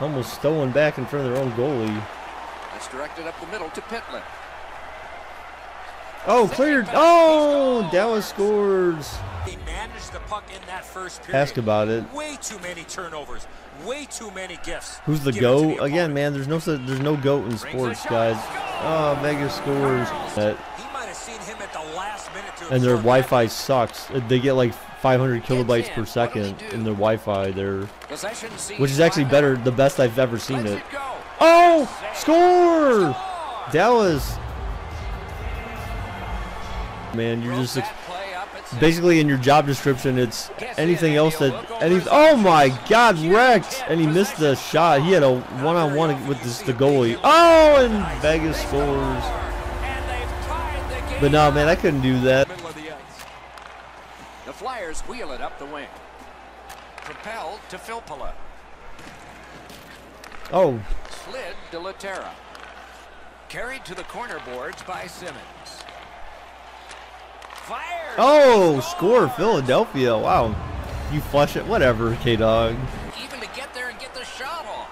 Almost stolen back in front of their own goalie. It's directed up the middle to Pittman. Oh, cleared. Oh, Dallas scores. He managed the puck in that first period. Ask about it. Way too many turnovers. Way too many gifts. Who's the given goat? the Again, man, there's no there's no goat in sports, guys. Oh, Vegas scores. He might have seen him at the last minute to And their. Wi-Fi sucks. They get like 500 kilobytes per second in their Wi-Fi there, which is actually better, the best I've ever seen it. Oh, score! Dallas. Man, you're just ex- That play up at center. basically in your job description. It's anything else that any. Oh my God, wrecked! And he missed the shot. He had a one-on-one with this, the goalie. Oh, and Vegas scores. And they've tied the game. But no, man, I couldn't do that. Middle of the ice. The Flyers wheel it up the wing. Propelled to Filppula. Oh, Slid to Lehtera. Carried to the corner boards by Simmonds. Fires. oh, score Philadelphia. Wow, you flush it. Whatever, K Dog. Even to get there and get the shot off.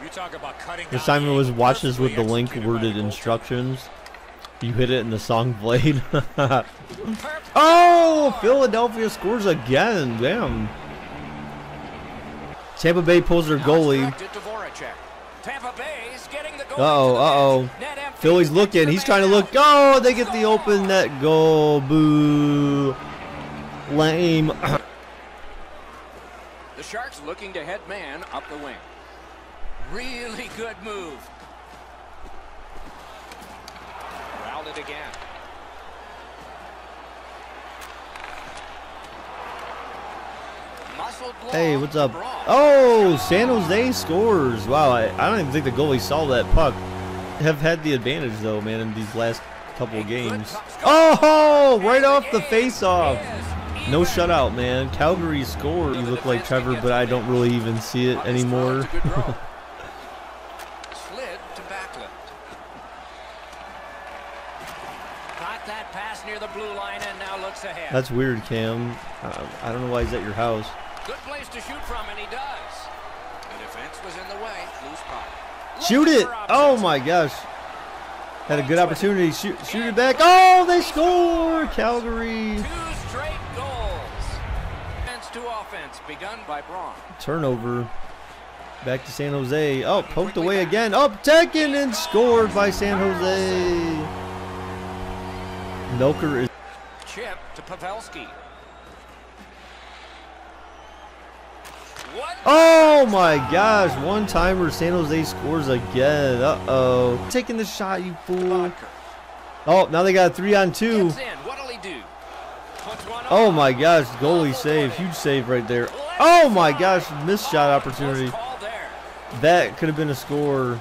You talk about cutting The down assignment was angle. watch this with the link worded the goaltender. instructions. You hit it in the song blade. Oh, Philadelphia scores again. Damn. Tampa Bay pulls their goalie. The goal. Uh-oh, uh-oh. Philly's looking. He's trying to look. Oh, they get the open net goal. Boo. Lame. The Sharks looking to head man up the wing. Really good move. Round it again. Hey, what's up? Oh, San Jose scores. Wow, I, I don't even think the goalie saw that puck. Have had the advantage though, man, in these last couple of games. Oh, right off the face-off. No shutout, man. Calgary scored. You look like Trevor, but I don't really even see it anymore. Slid to Backlund. Caught that pass near the blue line and now looks ahead. That's weird, Cam. Uh, I don't know why he's at your house. Good place to shoot from, and he does. The defense was in the way. Loose puck. Shoot it! Oh my gosh. Had a good opportunity. Shoot, shoot it back. Oh, they score! Calgary. Two straight goals. Defense to offense, begun by Braun. Turnover. Back to San Jose. Oh, poked away again. Up, taken and scored by San Jose. Milker is. Chip to Pavelski. What? Oh my gosh. One timer. San Jose scores again. Uh oh. Taking the shot, you fool. Oh, now they got a three on two. Gets in. What'll he do? Puts one Oh my gosh. Goalie save. Huge save right there. Oh my gosh. Missed shot opportunity. That could have been a score.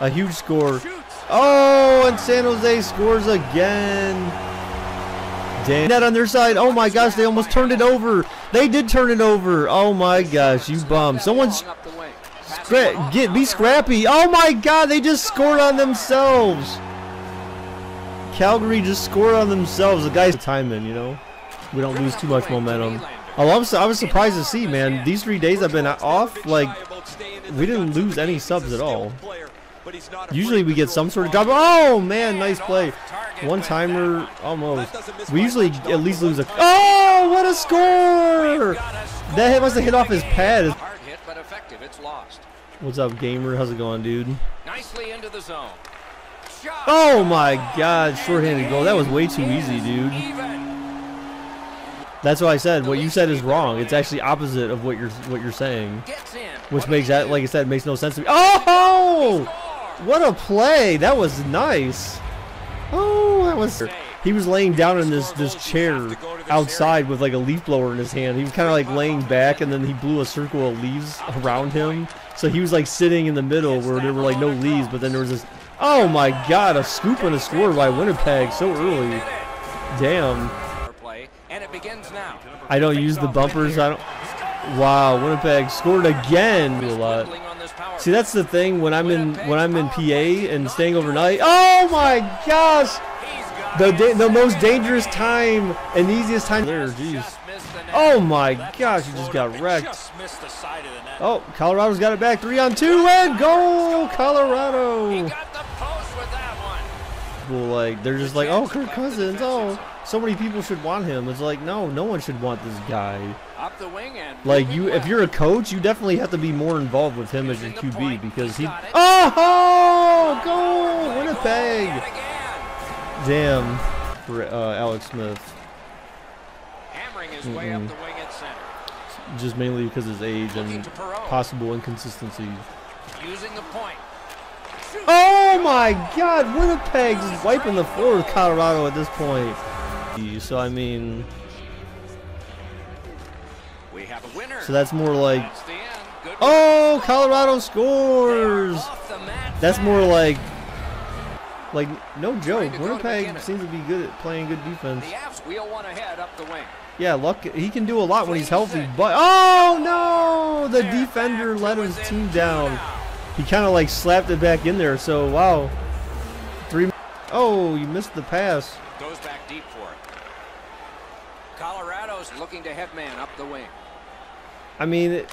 A huge score. Oh, and San Jose scores again. Damn. Net on their side. Oh my gosh, they almost turned it over. They did turn it over. Oh my gosh, you bum. Someone's scra- get be scrappy. Oh my god, they just scored on themselves. Calgary just scored on themselves. The guy's time timing, you know. We don't lose too much momentum. Oh, I was, I was surprised to see, man. These three days I've been off, like, we didn't lose any subs at all. Usually we get some sort of drop. Oh man, nice play. One timer, almost. We usually at least lose a. Oh, what a score! That hit must have hit off his pad. Hard hit, but effective. It's lost. What's up, gamer? How's it going, dude? Nicely into the zone. Oh my God, shorthanded goal. That was way too easy, dude. That's what I said. What you said is wrong. It's actually opposite of what you're what you're saying, which makes that, like I said, makes no sense to me. Oh! What a play! That was nice. Oh, that was. He was laying down in this this chair outside with like a leaf blower in his hand. He was kind of like laying back, and then he blew a circle of leaves around him. So he was like sitting in the middle where there were like no leaves, but then there was this. Oh my God! A scoop and a score by Winnipeg so early. Damn. I don't use the bumpers. I don't. Wow, Winnipeg scored again. A lot. Dribbling on this power See, that's the thing when I'm in when I'm in PA and staying overnight. Oh my gosh! The da- the most dangerous time and easiest time there. Jeez. Just missed the net. Oh my gosh, puck he just got wrecked. Just missed the side of the net. Oh, Colorado's got it back. Three on two and goal, Colorado. got the post with that one. Well, like they're just like, oh, Kirk Cousins. Oh, so many people should want him. It's like, no, no one should want this guy. Up the wing and Like you, if you're a coach, you definitely have to be more involved with him as your QB because he. it. Oh, goal, Winnipeg. Damn, for uh, Alex Smith. Hammering his way up the wing at center. Just mainly because of his age and possible inconsistencies. Using the point. Oh my God, Winnipeg is wiping the floor with Colorado at this point. So I mean, so that's more like, That's the end. Good oh, Colorado scores. off the mat That's more like, like no joke. to go to Winnipeg seems to be good at playing good defense. The Avs wheel one ahead up the wing. Yeah, luck. He can do a lot when he's healthy, but oh no, the defender let his team down. He kind of like slapped it back in there. So wow, three. Oh, you missed the pass. Goes back deep for it. Colorado's looking to head man up the wing. I mean, it-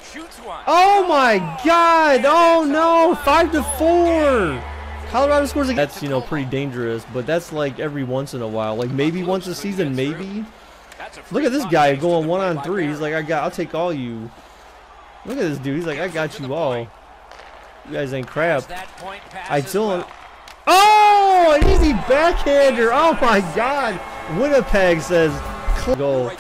oh my God! Oh no, five to four. Colorado scores again. That's you know pretty dangerous, but that's like every once in a while. Like maybe once a season, maybe. Look at this guy going one on three. He's like, I got, I'll take all you. Look at this dude. He's like, I got you all. You guys ain't crap. That point pass I as still. Oh, an easy backhander. Oh my God. Winnipeg says goal.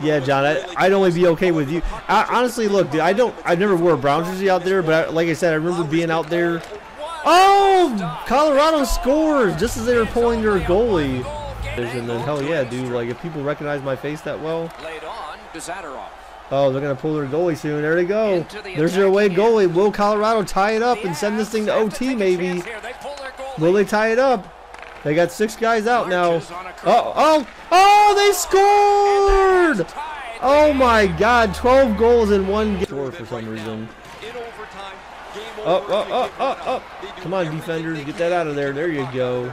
Yeah, John, I, I'd only be okay with you. I, honestly, look, dude, I don't. I never wore a Brown jersey out there, but I, like I said, I remember being out there. Oh, Colorado scores just as they were pulling their goalie. And then hell yeah, dude. Like if people recognize my face that well, oh, they're gonna pull their goalie soon. There they go. There's their away goalie. Will Colorado tie it up and send this thing to OT maybe? Will they tie it up? They got six guys out now. Marches on a curl. Oh, oh, oh, they scored! Oh my. God, 12 goals in one game. Score for some reason. Oh, oh, oh, oh, oh. Come on, defenders, get that out of there. There you go.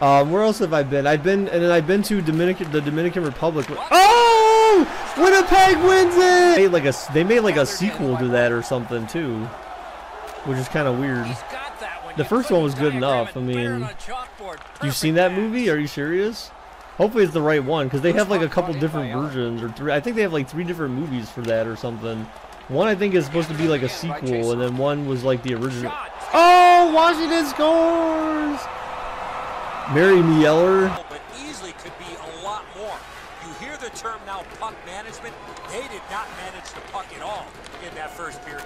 Um, where else have I been? I've been, and then I've been to Dominican, the Dominican Republic. Oh, Winnipeg wins it. They made like a, they made like a sequel to that or something too, which is kind of weird. The first one was good enough. I mean, on a chalkboard. You Perfect seen that movie? Are you serious? Hopefully it's the right one because they have like a couple different versions or three. I think they have like three different movies for that or something. One I think is supposed to be like a sequel, and then one was like the original. Oh, Washington scores! Mary Mieller. But easily could be a lot more. You hear the term now, puck management. They did not manage the puck at all in that first period.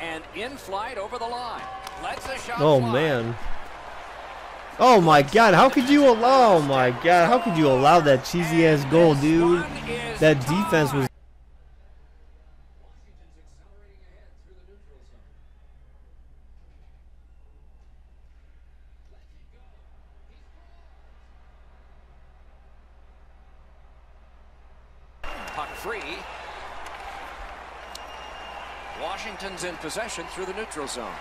And in flight over the line. Lets a shot Oh man. Oh my God! How could you allow? Oh my God! How could you allow that cheesy ass goal, dude? That defense was. Puck free. Washington's in possession through the neutral zone.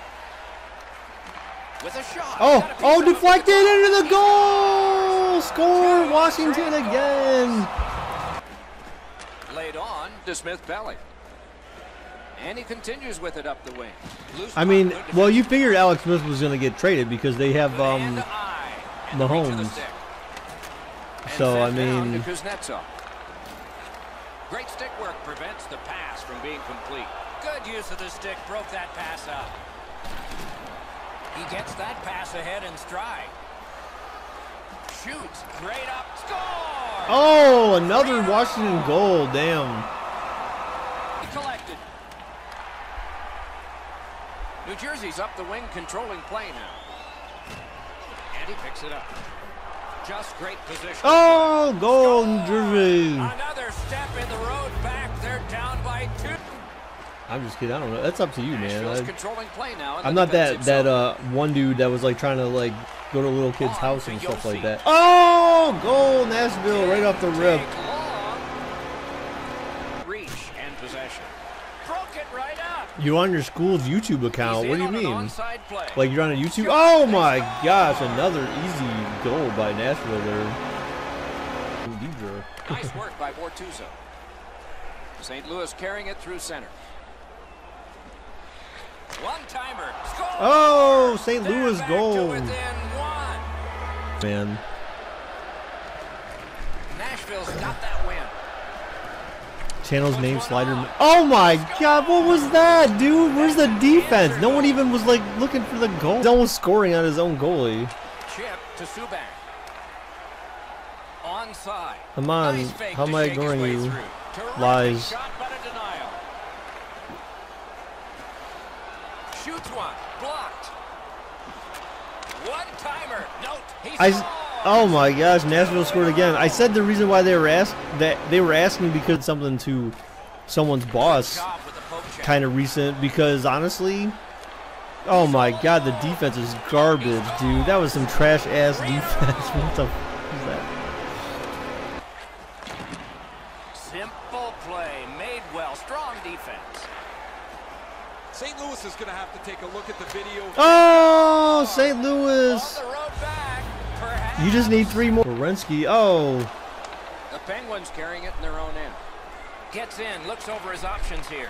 With a shot. Oh, oh, deflected into the goal! Score Washington again! Laid on to Smith-Pelly. And he continues with it up the wing. Loose I mean, well, you figured Alex Smith was going to get traded because they have, um, to eye. And the reach Mahomes. so I mean, Great stick work prevents the pass from being complete. Good use of the stick, broke that pass up. He gets that pass ahead in stride. Shoots, great up, score! oh, another Washington goal, damn. He collected. New Jersey's up the wing, controlling play now. And he picks it up. Just great position. Oh, goal, New Jersey. Another step in the road I'm just kidding. I don't know. That's up to you, man. I, controlling play now I'm not that that uh one dude that was like trying to like go to a little kid's house and stuff like that. Oh, goal, Nashville, right off the rip. Take long. Reach and possession. Broke it right up. You on your school's YouTube account? What do you mean? Like you're on a YouTube? Oh my gosh, another easy goal by Nashville there. Nice work by Bortuzzo. St. Louis carrying it through center. One timer. Score! Oh, St. Louis goal. Man. Nashville's got that win. Channel's name slider. Oh my god, what was that, dude? Where's the defense? No one even was like looking for the goal. He's almost scoring on his own goalie. Chip to Subban. Onside. Come on, how am I ignoring you? Lies. Shot, but a denial. Shoots one. Blocked. One timer. Note. I. Oh my gosh, Nashville scored again. I said the reason why they were asked that they were asking because something to someone's boss, Job with the poke check. kind of recent. Because honestly, oh my god, the defense is garbage, dude. That was some trash ass defense. What the f is that? Simple play. Made well. Strong defense. St. Louis is going to have to take a look at the video. Oh, St. Louis. On the road back. You just need three more. Werenski. Oh, The Penguins carrying it in their own end. Gets in, looks over his options here.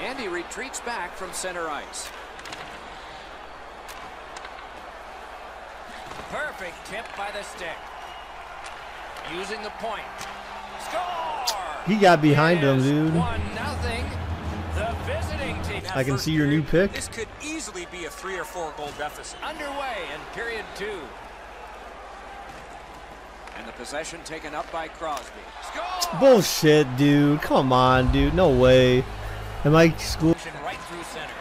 And he retreats back from center ice. Perfect tip by the stick. Using the point. Score! he got behind It him, dude. One nothing. I can see your new pick. This could easily be a three or four goal deficit. underway in period two. And the possession taken up by Crosby. Score! Bullshit, dude. Come on, dude. No way. Am I school? Right through center.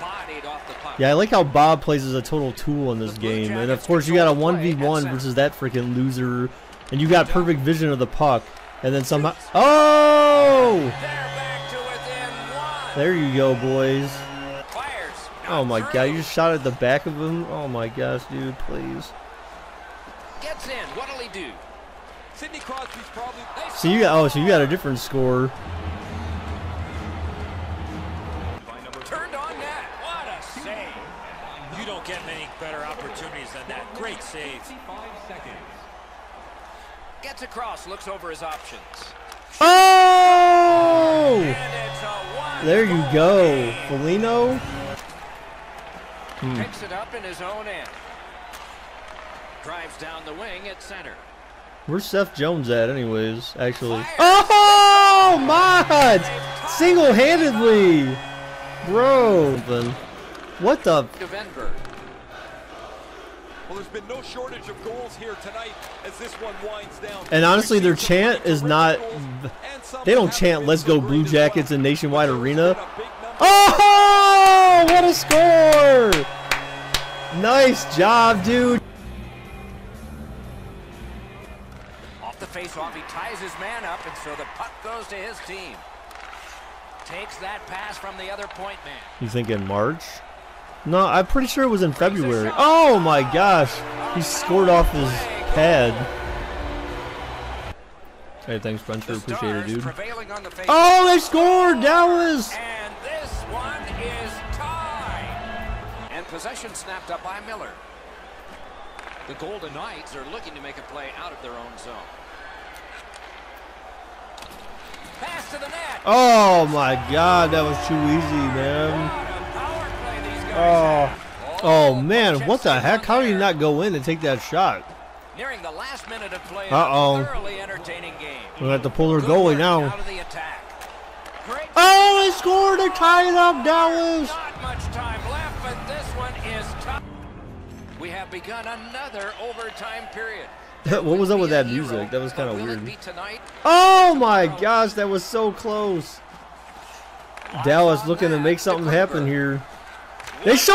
Bodied off the puck. Yeah, I like how Bob plays as a total tool in this game. And of course, you got a control the play at 1v1 versus that freaking loser. And you got perfect vision of the puck. And then somehow. Oh! There you go, boys. Oh my god, you just shot at the back of him? Oh my gosh, dude, please. Gets in. What'll he do? Sidney Crosby's probably. They So you got, oh, so you got a different score. Turned on net. What a save. You don't get many better opportunities than that. Great save. Gets across. Looks over his options. Oh! And it's a one. There you go. Felino? Hmm. Picks it up in his own end. Drives down the wing at center. Where's Seth Jones at, anyways? Actually. Oh, Mods! Single-handedly! Bro. What the? To Wennberg. Well, there's been no shortage of goals here tonight as this one winds down. And honestly, their chant is not- goals and some they don't chant, "Let's go Blue Jackets" in Nationwide Arena. been a big number Oh! What a score! Nice job, dude. Off the face-off, he ties his man up, and so the puck goes to his team. Takes that pass from the other point man. You think in March? No, I'm pretty sure it was in February. Oh my gosh. He scored off his pad. Hey, thanks, Spencer. The Appreciate it, dude. the Oh, they scored! Dallas! And this one is tied. And possession snapped up by Miller. The Golden Knights are looking to make a play out of their own zone. Pass to the net. Oh my god, that was too easy, man. Oh. Oh man, what the heck? How did he not go in and take that shot? Nearing the last minute of play. Uh-oh. A thoroughly entertaining game. Have to pull Good goalie now. Out of the attack. Great. Oh, they scored! They tie it up, Dallas! Not much time left, but this one is tough. We have begun another overtime period. what was up with that Be a hero, music? That was kind of weird. Oh my gosh, that was so close. Dallas looking to make something happen here. They score!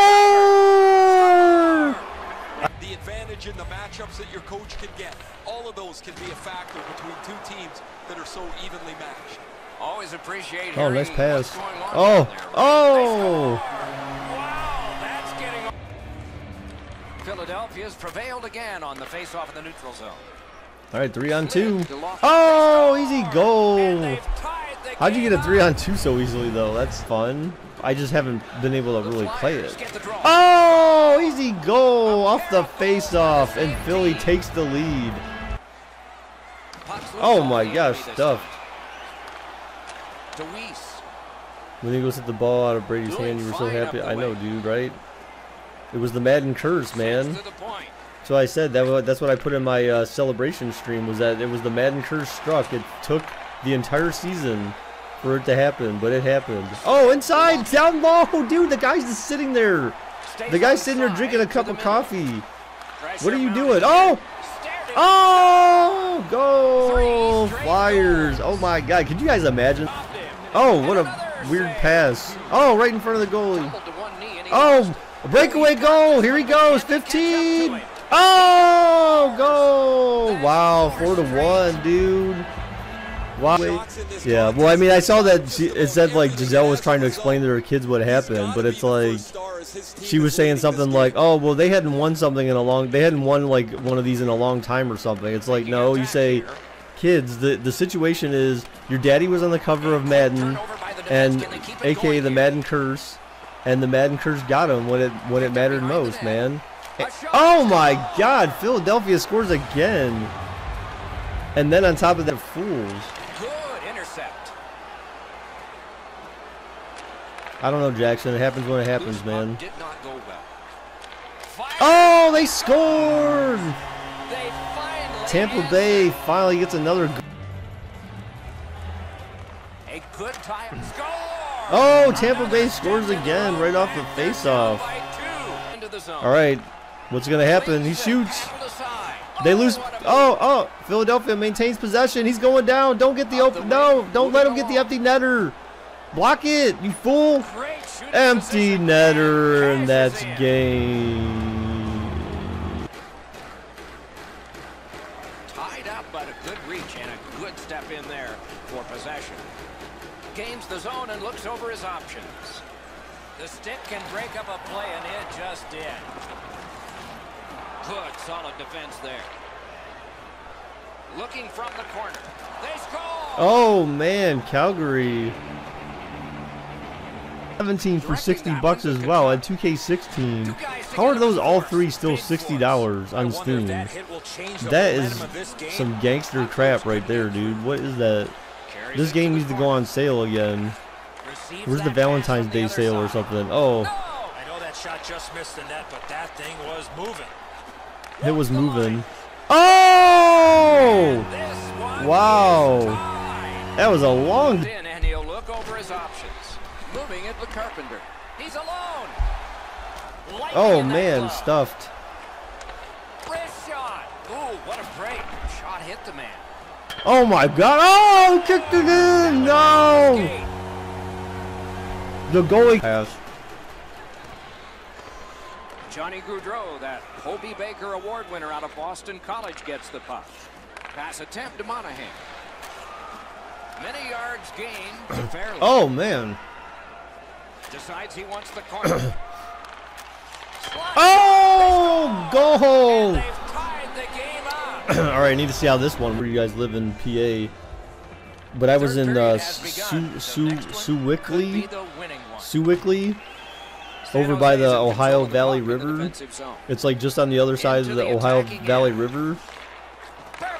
The advantage in the matchups that your coach can get. All of those can be a factor between two teams that are so evenly matched. Always appreciate Oh, nice pass. Oh, oh! Wow. Philadelphia's prevailed again on the face-off in the neutral zone. All right, three on two. Oh, easy goal. they've tied the How'd you get a three on two so easily though? That's fun. I just haven't been able to really play it. get the draw. Oh, easy goal off the face-off, and Philly takes the lead. Oh my gosh, stuffed. Deweese. When he goes hit the ball out of Brady's hand, you were so happy. I know, dude, right? It was the Madden curse, man. To the point. So I said that. That's what I put in my uh, celebration stream. Was that it was the Madden curse struck. It took the entire season for it to happen, but it happened. Oh, inside, down low, dude. The guy's just sitting there. The guy's sitting there drinking a cup of coffee. What are you doing? Oh, oh, go Flyers. Oh my God, could you guys imagine? Oh, what a weird pass. Oh, right in front of the goalie. Tumbled to one knee and he Oh, a breakaway goal. Here he goes. 15. Oh, goal. Wow, 4 to 1, dude. Wow. Yeah, well, I mean, I saw that she, it said like Gisele was trying to explain to her kids what happened, but it's like she was saying something like, "Oh, well, they hadn't won something in a long, they hadn't won like one of these in a long time or something." It's like, no, you say, kids, the the situation is your daddy was on the cover of Madden, and AKA the? Madden curse, and the Madden curse got him when it when it mattered most, man. Oh my God, Philadelphia scores again, and then on top of that, fools. Good intercept. I don't know, Jackson. It happens when it happens, man. Did not go well. Oh, they scored! They Tampa. Bay finally gets another. A good time. Score. oh, Tampa Bay scores again right off the face-off. by two. Into the zone. All right, what's gonna happen? He shoots. to. They lose. Oh, oh! Philadelphia maintains possession. He's going down. Don't get the open. No, don't let him get the empty netter. Block it, you fool! Empty netter, and that's game. Tied up, but a good reach and a good step in there for possession. Gains the zone and looks over his options. The stick can break up a play, and it just did. Good, solid defense there. Looking from the corner. They score! Oh man, Calgary. 17 for 60 bucks as well at 2K16. How are those all three still $60 I on Steam? that hit will change the That momentum is of this game. some gangster crap right there, dude. What is that? This game needs to go on sale again. Where's the Valentine's Day sale or something? Oh, I know that shot just missed the net, but that thing was moving. It was moving. Oh! Wow. That was a long. and he'll look over his options. Moving it to Carpenter. He's alone. Oh man, stuffed. Wrist shot. Ooh, what a break. Shot hit the man. Oh my god. Oh, kicked it in. No. The goalie pass. Johnny Gaudreau, that Hobey Baker Award winner out of Boston College, gets the puck. Pass attempt to Monahan. Many yards gained. Oh man. Decides he wants the corner. Oh, goal. They've tied the game up. All right, I need to see how this one. Where you guys live in PA? But I was in uh, Su. Su The next over by the Ohio control of the Valley puck in the River. It's like just on the other side of the Ohio Valley. River.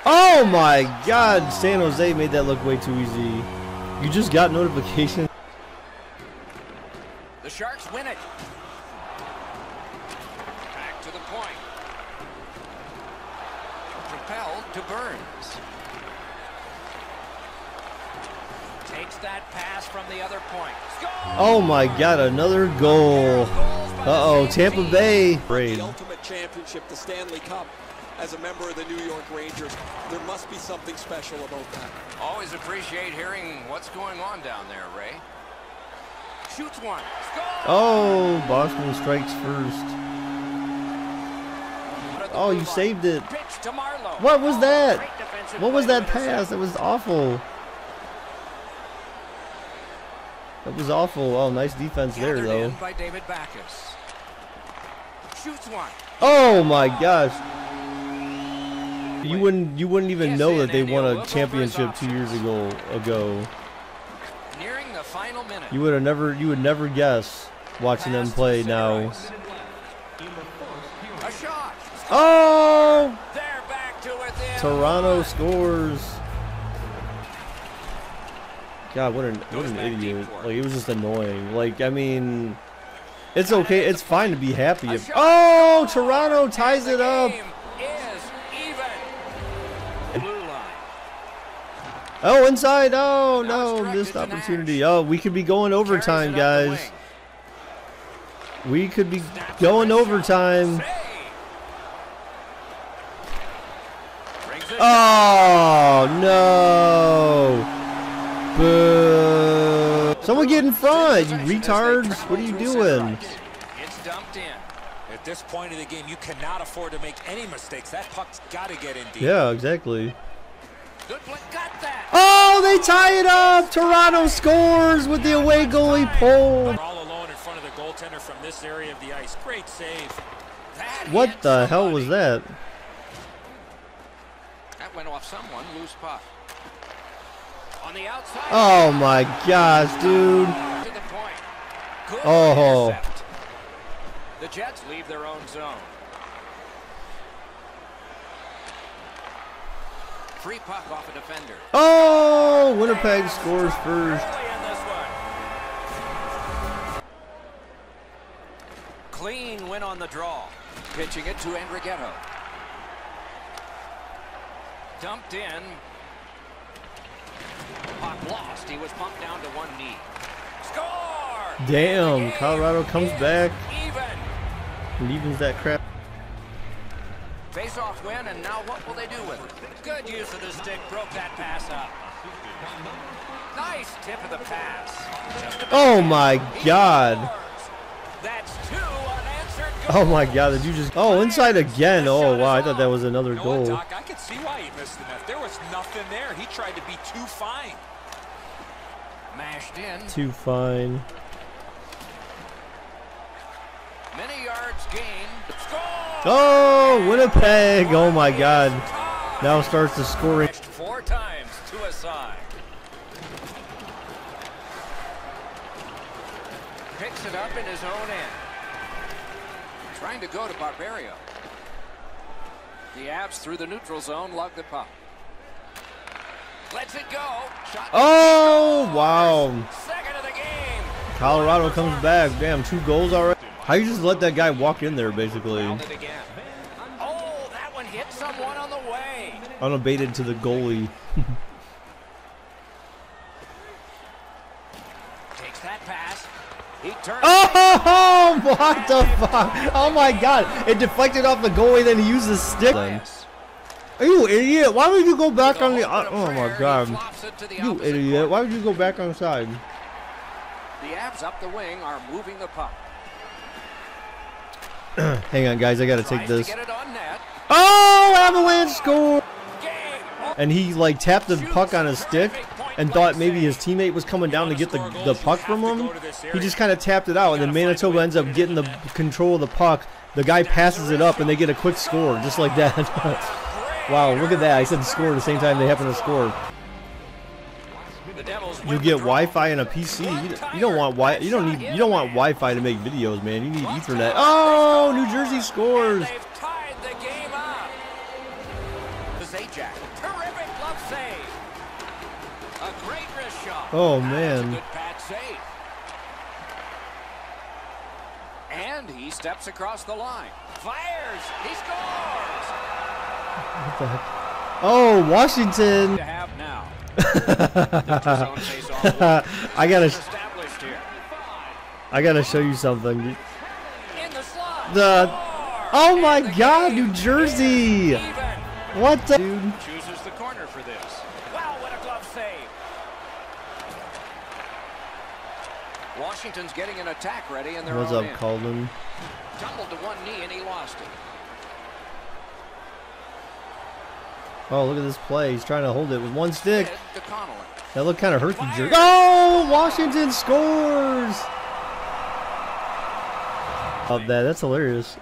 Oh my God! San Jose made that look way too easy. You just got notification. The Sharks win it. Back to the point. Propelled to Burns. Takes that pass from the other! Oh my God! Another goal. Uh oh, Tampa Bay. Braid. The ultimate championship, the Stanley Cup, as a member of the New York Rangers. There must be something special about that. Always appreciate hearing what's going on down there, Ray. Shoots one. Score! Oh, Boston strikes first. Out of the Oh, you saved it. Pitch to Marlowe. What was that? What was that pass? intercept. That was awful. That was awful. Oh, nice defense there, though. by David Backes. Shoots one. Oh my gosh. You wouldn't you wouldn't even know that they won a championship two years ago ago. Nearing the final minute. You would have never you would never guess watching them play now. A shot. Oh They're back to Toronto scores. God, what an what an idiot! Like it was just annoying. Like I mean, it's okay. It's fine to be happy. If, oh, Toronto ties it up. Game is even. Blue line. Oh, inside. Oh no, missed opportunity. Oh, we could be going overtime, it up the guys. We could be going the wrist shot. overtime. Oh no! Boo! Someone get in front, you retards! What are you doing? It's dumped in. At this point of the game, you cannot afford to make any mistakes. That puck's got to get in deep. Yeah, exactly. Good play. Got that. Oh, they tie it up! Toronto scores with the away goalie pulled. All alone in front of the goaltender from this area of the ice. Great save. What the hell was that? That went off someone. Loose puck. On the outside. Oh my gosh, dude. To the point. Good Oh. intercept. The Jets leave their own zone. Free puck off a defender. Oh, Winnipeg scores first. Early in this one. Clean win on the draw. Pitching it to Andrighetto. Dumped in. Puck lost. He was pumped down to one knee. Score! Damn, Colorado comes back Even. evens that crap. Face-off win, and now what will they do with it? Good use of the stick. Broke that pass up. Nice tip of the pass. Oh my God. That's two unanswered Oh my god, did you just... Oh, inside again. Oh, wow, I thought that was another You know what, goal. Doc? I could see why he missed the net. There was nothing there. He tried to be too fine. Mashed in. Too fine. Many yards gained. Score! Oh, Winnipeg. Oh my god. Now starts the scoring. Four times to a side. Picks it up in his own end. Trying to go to Barberio. The Avs through the neutral zone lug the puck. Lets it go. Shot. Oh, wow. Second of the game. Colorado comes back. Damn, two goals already. How you just let that guy walk in there, basically? Fouled it again. Oh, that one hit someone on the way. Unabated to the goalie. Takes that pass. He turns. Oh, what the fuck? Oh my god. It deflected off the goalie, then he used his stick. You idiot? Why would you go back on the... Hope uh, Oh my god. flops it to the You idiot. Why would you go back on the side? The Avs up the wing are moving the puck. Hang on, guys. I gotta take this. get it on net. Oh, Avalanche score! And he like tapped the puck on his stick and thought maybe his teammate was coming down to get the, the puck from him. He just kind of tapped it out, and then Manitoba ends up getting the control of the puck. The guy passes it up, and they get a quick score, just like that. wow, look at that! I said score at the same time they happen to score. You win get. Wi-Fi and a PC. You, you don't want Wi. You don't need. You don't want Wi-Fi to make videos, man. You need Ethernet. Oh, New Jersey scores! They've tied the game up. The Zajac. Terrific glove save. A great wrist shot. Oh, That is a man. good pad save. And he steps across the line. Fires. He scores. What the heck? Oh, Washington! To have now. Neutral zone face-off. I gotta. I gotta show you something. The slot. The- Score. Oh my God, New Jersey! What the dude? Chooses the corner for this. Wow, what a glove save. Washington's getting an attack ready in their What's own up, end. Calden? Tumbled to one knee and he lost it. Oh, look at this play. He's trying to hold it with one stick. Slid to Connolly. That looked kind of hurt the jerk. Oh, Washington scores! Of that, that's hilarious.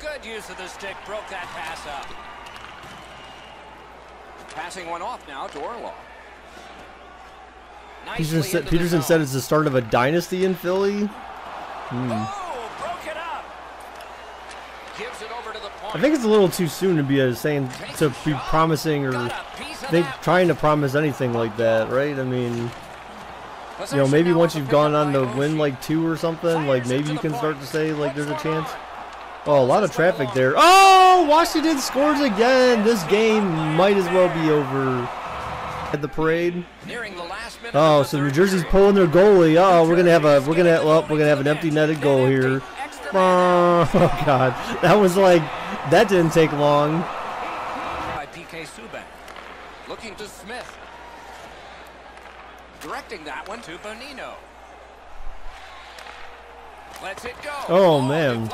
Good use of the stick. Broke that pass up. Passing one off now to Orlov. Peterson said, Peterson said it's the start of a dynasty in Philly. Hmm. Oh, broke it up. Gives it over to the point. I think it's a little too soon to be uh, saying to be promising or think trying to promise anything like that, right? I mean, you know, maybe once you've gone on to win like two or something, like maybe you can start to say like there's a chance. Oh, a lot of traffic there. Oh, Washington scores again. This game might as well be over. At the parade. Oh, so New Jersey's pulling their goalie. Oh, we're gonna have a we're gonna well, we're gonna have an empty netted goal here. Oh God, that was like that didn't take long. by PK Subban. Looking to Smith. Directing that one to Bonino. Lets it go. Oh, man.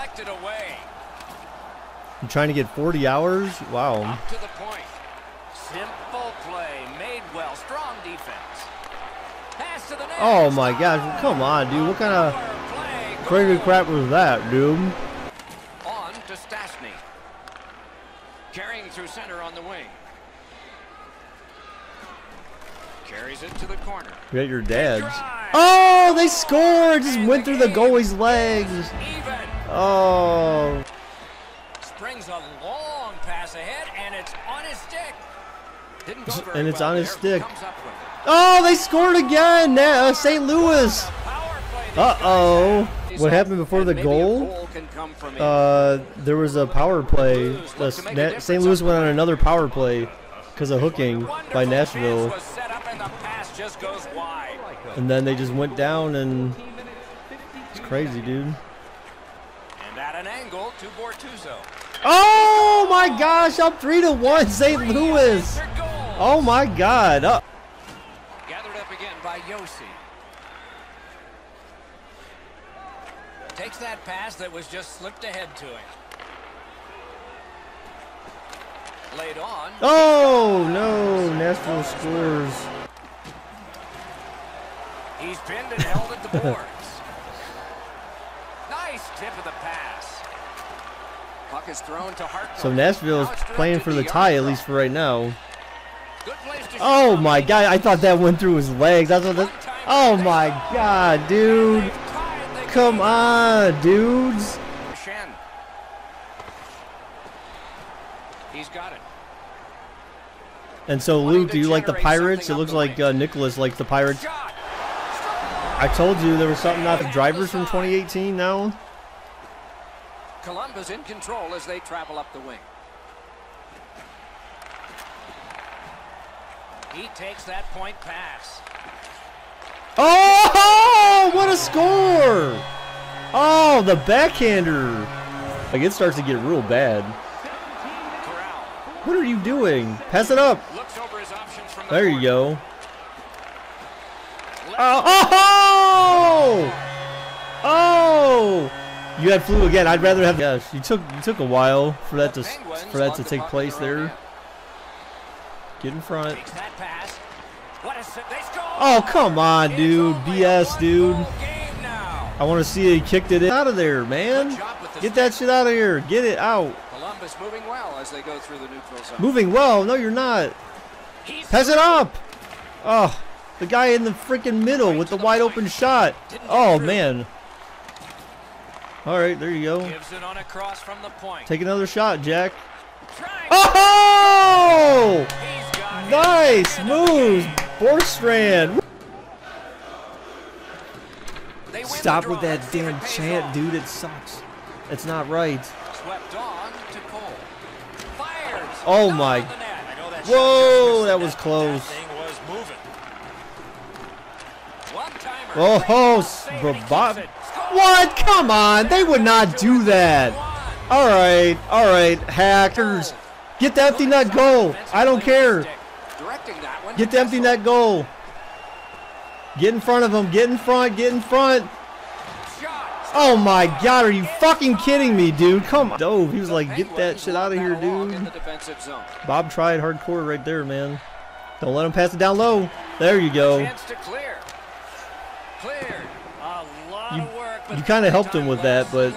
You trying to get 40 hours? Wow. Up to the point. Simple play. Made well. Strong defense. Pass to the net. Oh my gosh, come on, dude. What kind of crazy crap was that, dude? On to Stastny. Carrying through center on the wing. Carries it to the corner. You got your dad's. Oh, they scored! Just went through the goalie's legs. Oh, Springs a long pass ahead, and it's on his stick. Didn't go very And it's well on his there. stick. Comes up with it. oh, they scored again. Na- Uh, St. Louis. Power play these Uh oh. What happened before the goal? goal can come from it. Uh, there was a power play. St. Louis went on another power play because of hooking by Nashville, pass was set up, and the pass just goes wide. and then they just went down, and it's crazy, dude. And at an angle to Bortuzzo. Oh my gosh, up three to one, St. Louis. Oh my God. Gathered up again by Josi. Takes that pass that was just slipped ahead to him. Laid on. oh no, Nashville scores. He's pinned and held at the boards. Nice tip of the pass. Puck is thrown to Hartnell. So Nashville's playing for the tie at least for right now. Good place to Oh my God, I thought that went through his legs. That's what that. Oh my God, dude. They've tied the Come on, dudes. Shen. He's got it. And so, Luke, do you like the Pirates? It looks like uh, Nicholas likes the Pirates. I told you there was something about the drivers from 2018 now. Columbus in control as they travel up the wing. He takes that point pass. Oh, what a score! Oh, the backhander. Like, it starts to get real bad. What are you doing? Pass it up. There you go. Oh! Oh! Oh! You had flu again. I'd rather have. Yes, you took you took a while for that to for that to take place there. Get in front. What a! Oh come on, dude. BS, dude. one-goal game now. I want to see he kicked it in. out of there, man. job with the Get that shit out of here. Get it out. Columbus moving well as they go through the neutral zone. Moving well. No, you're not. Pass it up. Oh, the guy in the freaking middle with the wide open shot. Oh man. All right, there you go. Gives it on a cross from the point. Take another shot, Jack. Oh! He's got him. Nice And moves. Borstrand. They win the Stop with that Let's see if damn chant, dude. It sucks. It's not right. Swept on to Cole. Fires. Oh my- on the net. I know that Whoa, that was missed the net, close. That thing was moving. One-timer. Oh, Great ho, save, and he Bob- keeps it. Score! What? Come on. They would not do that. All right, all right, hackers. Get the empty net goal. I don't care. Directing that one Get to the empty Kessel. net goal. Get in front of him. Get in front. Get in front. Oh my god, are you fucking kidding me, dude? Come on. Dove, he was like, get that shit out of here, that along In dude. the defensive zone. Bob tried hardcore right there, man. Don't let him pass it down low. There you go. Chance to clear. Cleared. A lot You- of work. but you kinda helped him with that, but-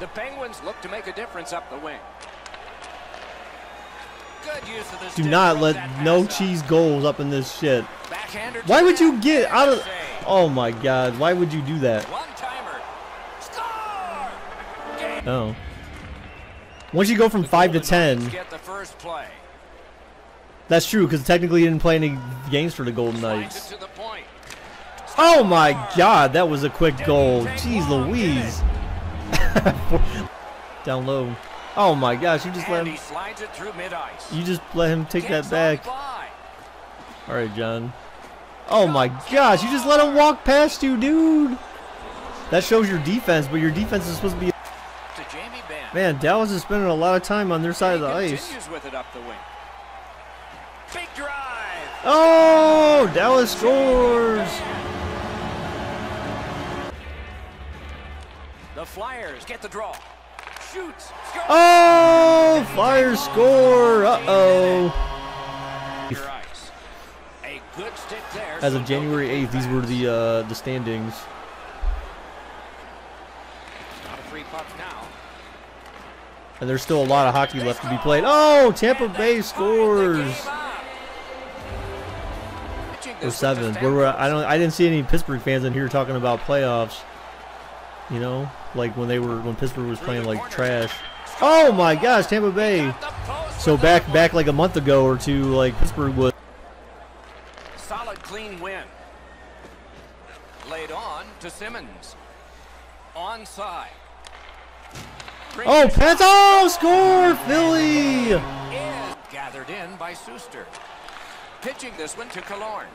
The Penguins look to make a difference up the wing. Do not let no cheese goals up in this shit. Why would you get out of... Oh my god, why would you do that? Oh. Once you go from five to ten, Get the first play. that's true because technically you didn't play any games for the Golden Knights. Oh my God, that was a quick goal. Jeez Louise. Down low. Oh my gosh, you just let him. slides it through mid-ice. You just let him take that back. All right, John. Oh my gosh, you just let him walk past you, dude. That shows your defense, but your defense is supposed to be. To Jamie Benn. Man, Dallas is spending a lot of time on their side of the ice. with it up the wing. Big drive. Oh, Dallas scores. The Flyers get the draw. Shoots. Oh, fire score. Uh oh. Your ice. A good stick there. As of January good 8th, these were the uh, the standings. Not a free puck now. And there's still a lot of hockey left to be played. Oh, Tampa Bay scores. tie the game up. Pitching Or seventh. We're, I don't. I didn't see any Pittsburgh fans in here talking about playoffs. You know, like when they were when Pittsburgh was playing like trash. Oh my gosh, Tampa Bay. Got the post So back back like a month ago or two, like Pittsburgh was. Solid clean win. Laid on to Simmonds. Onside. Oh, Pence! Oh, score, Philly! gathered in by Suster. Pitching this one to Killorn.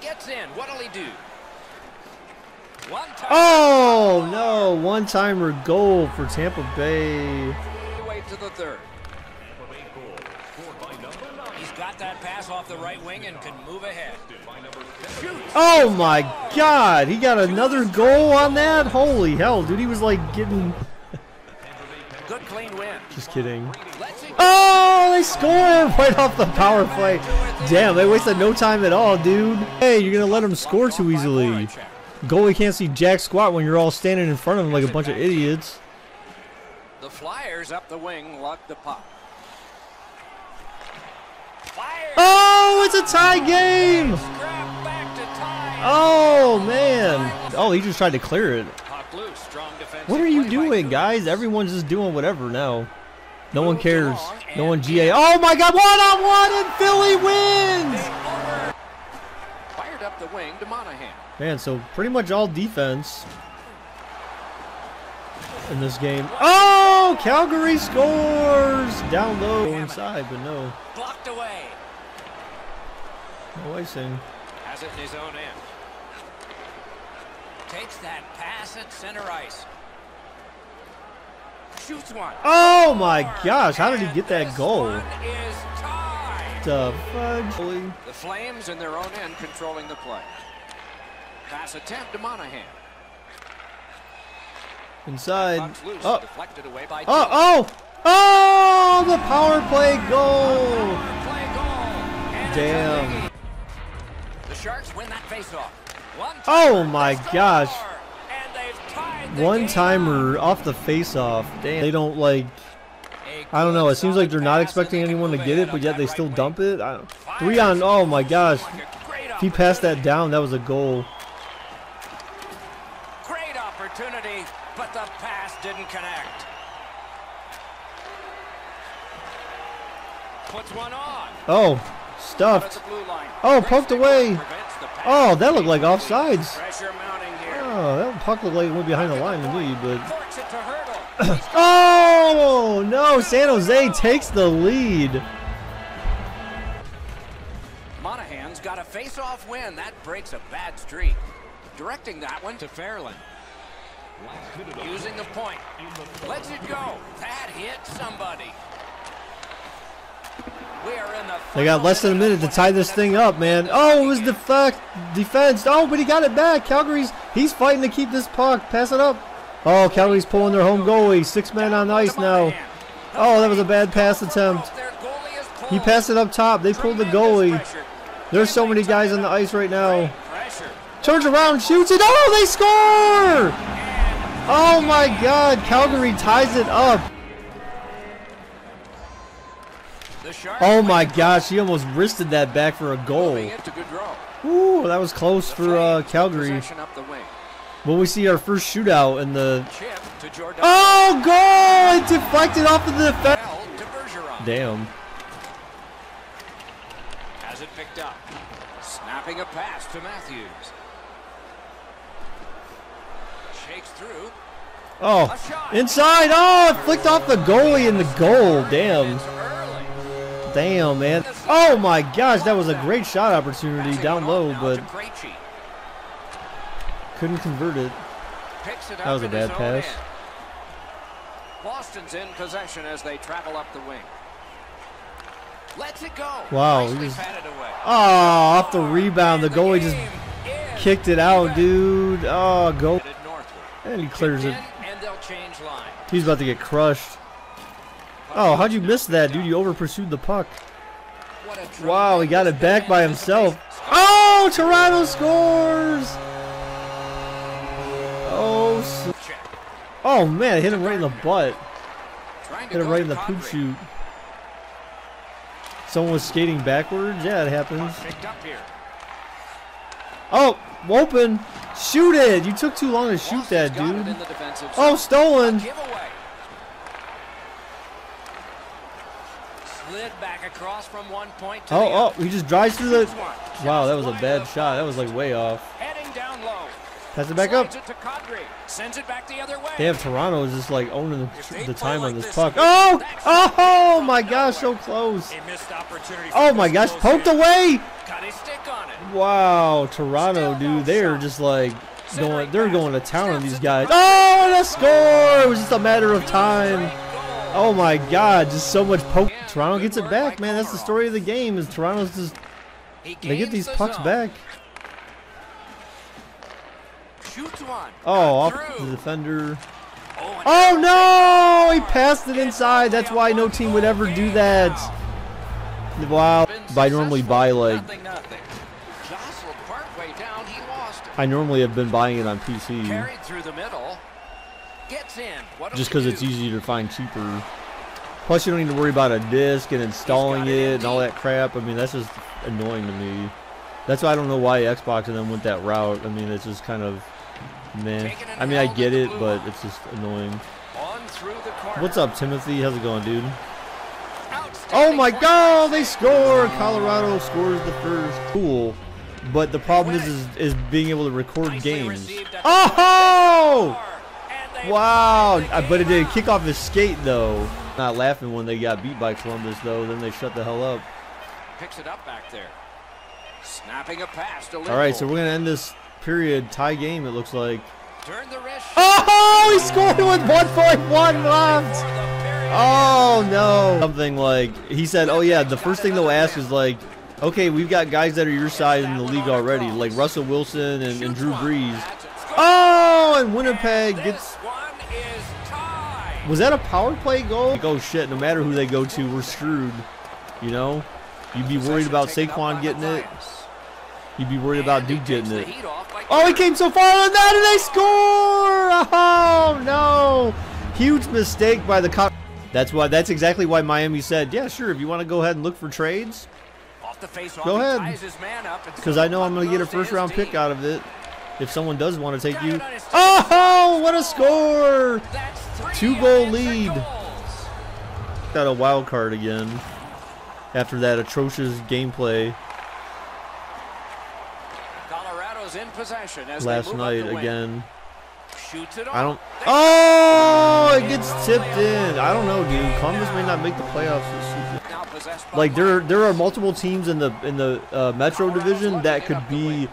Gets in. What'll he do? One. Oh no, one-timer goal for Tampa Bay. Away to the third. He's got that pass off the right wing and can move ahead. Oh my God, he got another goal on that. Holy hell, dude! He was like getting. Good clean win. Just kidding. Oh, they score right off the power play. Damn, they wasted no time at all, dude. Hey, you're gonna let him score too easily. Goalie can't see jack squat when you're all standing in front of him like a bunch of idiots. The Flyers up the wing lug the puck. Flyers. Oh, it's a tie game. Scrap back to tie. Oh man. Oh, he just tried to clear it. Puck loose. Strong defensive What are you doing, guys? Everyone's just doing whatever now. No one cares. No one GA. Oh my God! One on one, and Philly wins. Fired up the wing to Monahan. Man, so pretty much all defense in this game. Oh, Calgary scores down low inside, but no, Blocked away. no icing. Has it in his own end. Takes that pass at center ice. Shoots one. Oh my gosh! How did he get that goal? one is tied. The fudge. The Flames in their own end controlling the play. Pass attempt to Monahan. Inside. Oh, oh, oh, oh! The power play goal. Play goal. And it's a Damn. The Sharks win that faceoff. Oh my gosh. And they've tied the One timer off the face-off. Damn. They don't like. I don't know. It seems like they're not expecting and they can anyone to get it, but yet they still dump it. I don't, three on. Oh my gosh. Like a great If he passed that down, that was a goal. Opportunity, but the pass didn't connect. Puts one on. Oh, stuffed. the blue line. Oh, poked away. work prevents the pass. Oh, that looked like offsides. Oh, that puck looked like it went behind the line to me, but. It to Hertl. He's Oh no! San Jose takes the lead. Monahan's got a face-off win. That breaks a bad streak. Directing that one to Ferland. Using the point. Lets it go. That hit somebody. We are in the They got less than a minute to tie this thing up, man. Oh, it was defect, defense. Oh, but he got it back. Calgary's, he's fighting to keep this puck. Pass it up. Oh, Calgary's pulling their home goalie. Six men on the ice now. Oh, that was a bad pass attempt. He passed it up top. They pulled the goalie. There's so many guys on the ice right now. Turns around, shoots it. Oh, they score! Oh my God, Calgary ties it up. Oh my gosh, he almost wristed that back for a goal. Moving it to Gaudreau. Ooh, that was close for uh, Calgary. Possession up the wing. Will we see our first shootout in the Chip to Jordan. Oh, goal! It deflected off of the defense. Damn. Has it picked up. Snapping a pass to Matthews. Shakes through. Oh, inside. Oh, it flicked off the goalie in the goal. Damn. Damn, man. Oh my gosh, that was a great shot opportunity down low, but couldn't convert it. That was a bad pass. Boston's in possession as they travel up the wing. Lets it go. Wow, he just- Oh, ah, off the rebound, the goalie just kicked it out, dude. Oh, go. And he clears it. In, and they'll change line. He's about to get crushed. Oh, how'd you miss that, dude? You over pursued the puck. Wow, he got it back by himself. Oh, Toronto scores! Oh, oh man, it hit him right in the butt. Hit him right in the poop shoot. Someone was skating backwards? Yeah, it happens. Picked up here. Oh, open. Shoot it. You took too long to shoot that, dude. in the defensive Oh, stolen. Slid back across from one point Oh, oh, he just drives through the. Wow, that was a bad shot. That was like way off. Heading down low. Pass it back up. Slides it to Kadri. Sends it back the other way. Damn, Toronto is just like owning the, the time on this puck. they- Oh, oh my gosh, so close. A missed opportunity. for Oh my gosh, poked away. Got his stick on it. Wow, Toronto, dude, they are just like going, they're going to town on these guys. Oh, and a score! It was just a matter of time. Oh my God, just so much poke. Toronto gets it back, man. That's the story of the game. Is Toronto's just they get these the pucks back. Shoots one. Oh, off the defender. Oh, Oh no! He passed it inside. That's why no team would ever do that. Wow. been I normally buy like Nothing, nothing. Down, he lost it. I normally have been buying it on PC Carried through the middle. Gets in. What do just because it's easier to find cheaper. Plus, you don't need to worry about a disc and installing it it and all that crap. I mean, that's just annoying to me. That's why I don't know why Xbox and them went that route. I mean, it's just kind of man. I mean, I get it, but it's just annoying. On through the corner. What's up, Timothy? How's it going, dude? Oh my God! They score! Colorado scores the first. Cool, but the problem is, is, is being able to record games. received at the Oh! Wow! But it did kick off his skate though. Not laughing when they got beat by Columbus though. Then they shut the hell up. Picks it up back there. Snapping a pass to All right, so we're gonna end this period tie game. It looks like. Turn the wrist. Oh! He scored with 1.1 left. For the period. Oh no! Something like he said. Oh yeah, the first thing they'll ask is like, okay, we've got guys that are your size in the league already, like Russell Wilson and, and Drew Brees. Oh, and Winnipeg gets. one is tied. Was that a power play goal? Like, oh shit! No matter who they go to, we're screwed. You know, you'd be worried about Saquon getting it. You'd be worried about Duke getting it. heat off by Oh, he came so far on that, and they score! Oh no! Huge mistake by the. That's why. That's exactly why Miami said, "Yeah, sure. If you want to go ahead and look for trades, Off the face-off, Go ahead. ties his man up and because I know I'm going to get a first round pick out of it. If someone does want to take Got you, it on his oh, team. oh, what a score! Two-goal lead. goals. Got a wild card again after that atrocious gameplay Colorado's in possession as last night up the wing. again. Shoots it I don't. Oh, it gets tipped in. I don't know, dude. Columbus may not make the playoffs this season. Now possessed by Like there, there are multiple teams in the in the uh, Metro Division that could be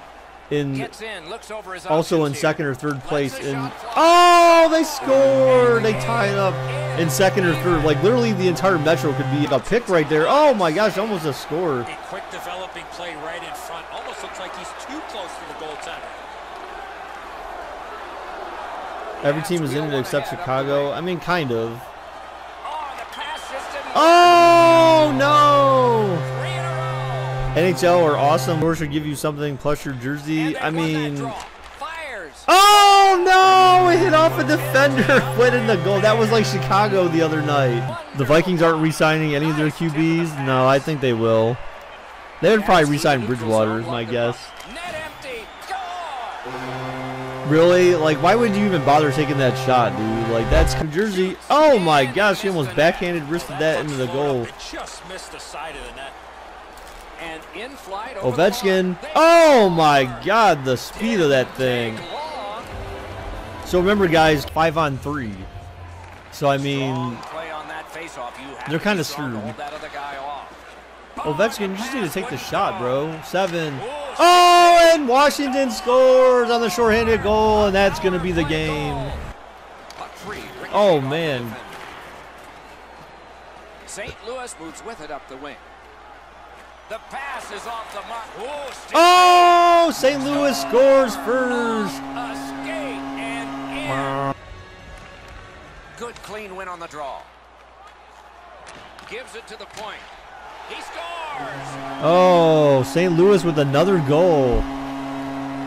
in Gets in, looks over his also in second or third place. In oh, they score. They tie it up in second or third. Like literally, the entire Metro could be a pick right there. Oh my gosh, almost a score. A quick developing play right in front. Almost looks like he's too close to the goaltender. Every team is in it except Chicago. I mean, kind of. Oh, the pass just didn't Oh no! Three in a row. NHL are awesome. Or should give you something plus your jersey. I mean. Oh no! It hit off a defender, went in the goal. That was like Chicago the other night. The Vikings aren't re-signing any of their QBs. No, I think they will. They would probably re-sign Bridgewater, is my guess. Net empty. Score. Really? Like, why would you even bother taking that shot, dude? Like, that's New Jersey. Oh my gosh, he almost backhanded wristed that into the goal. It just missed the side of the net. And in flight Ovechkin. Oh my god, the speed of that thing. So remember, guys, five on three. So I mean, Strong play on that faceoff. You have they're strong to screwed. hold that other guy off. Ovechkin, you just need to take the shot, bro. Seven. Oh, and Washington scores on the shorthanded goal, and that's gonna be the game. Puck free. Ricky Oh, man. St. Louis moves with it up the wing. The pass is off the mark. Oh, St. Louis scores first. A skate and in. Good clean win on the draw. Gives it to the point. Oh, St. Louis with another goal.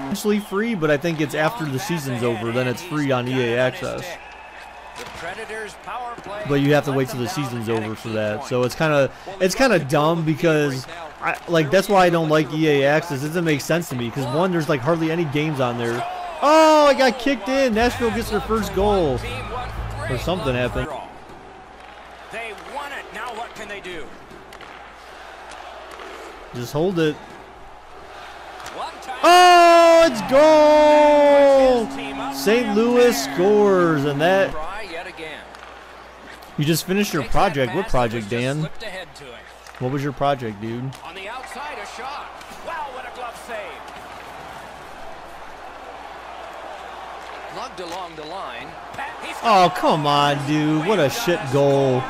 Essentially free, but I think it's after the season's over. Then it's free on EA Access. But you have to wait till the season's over for that. So it's kind of it's kind of dumb because I like that's why I don't like EA Access. It doesn't make sense to me because one, there's like hardly any games on there. Oh, I got kicked in. Nashville gets their first goal. Or something happened. overall. They won it. Now what can they do? Just hold it. Oh, it's goal! His team up St. Louis scores, and that Try yet again. you just finished your project. What project, Dan? slipped ahead to him. What was your project, dude? On the outside, a shot. Wow, what a glove save. Lugged along the line. Oh, come on, dude. What a shit goal.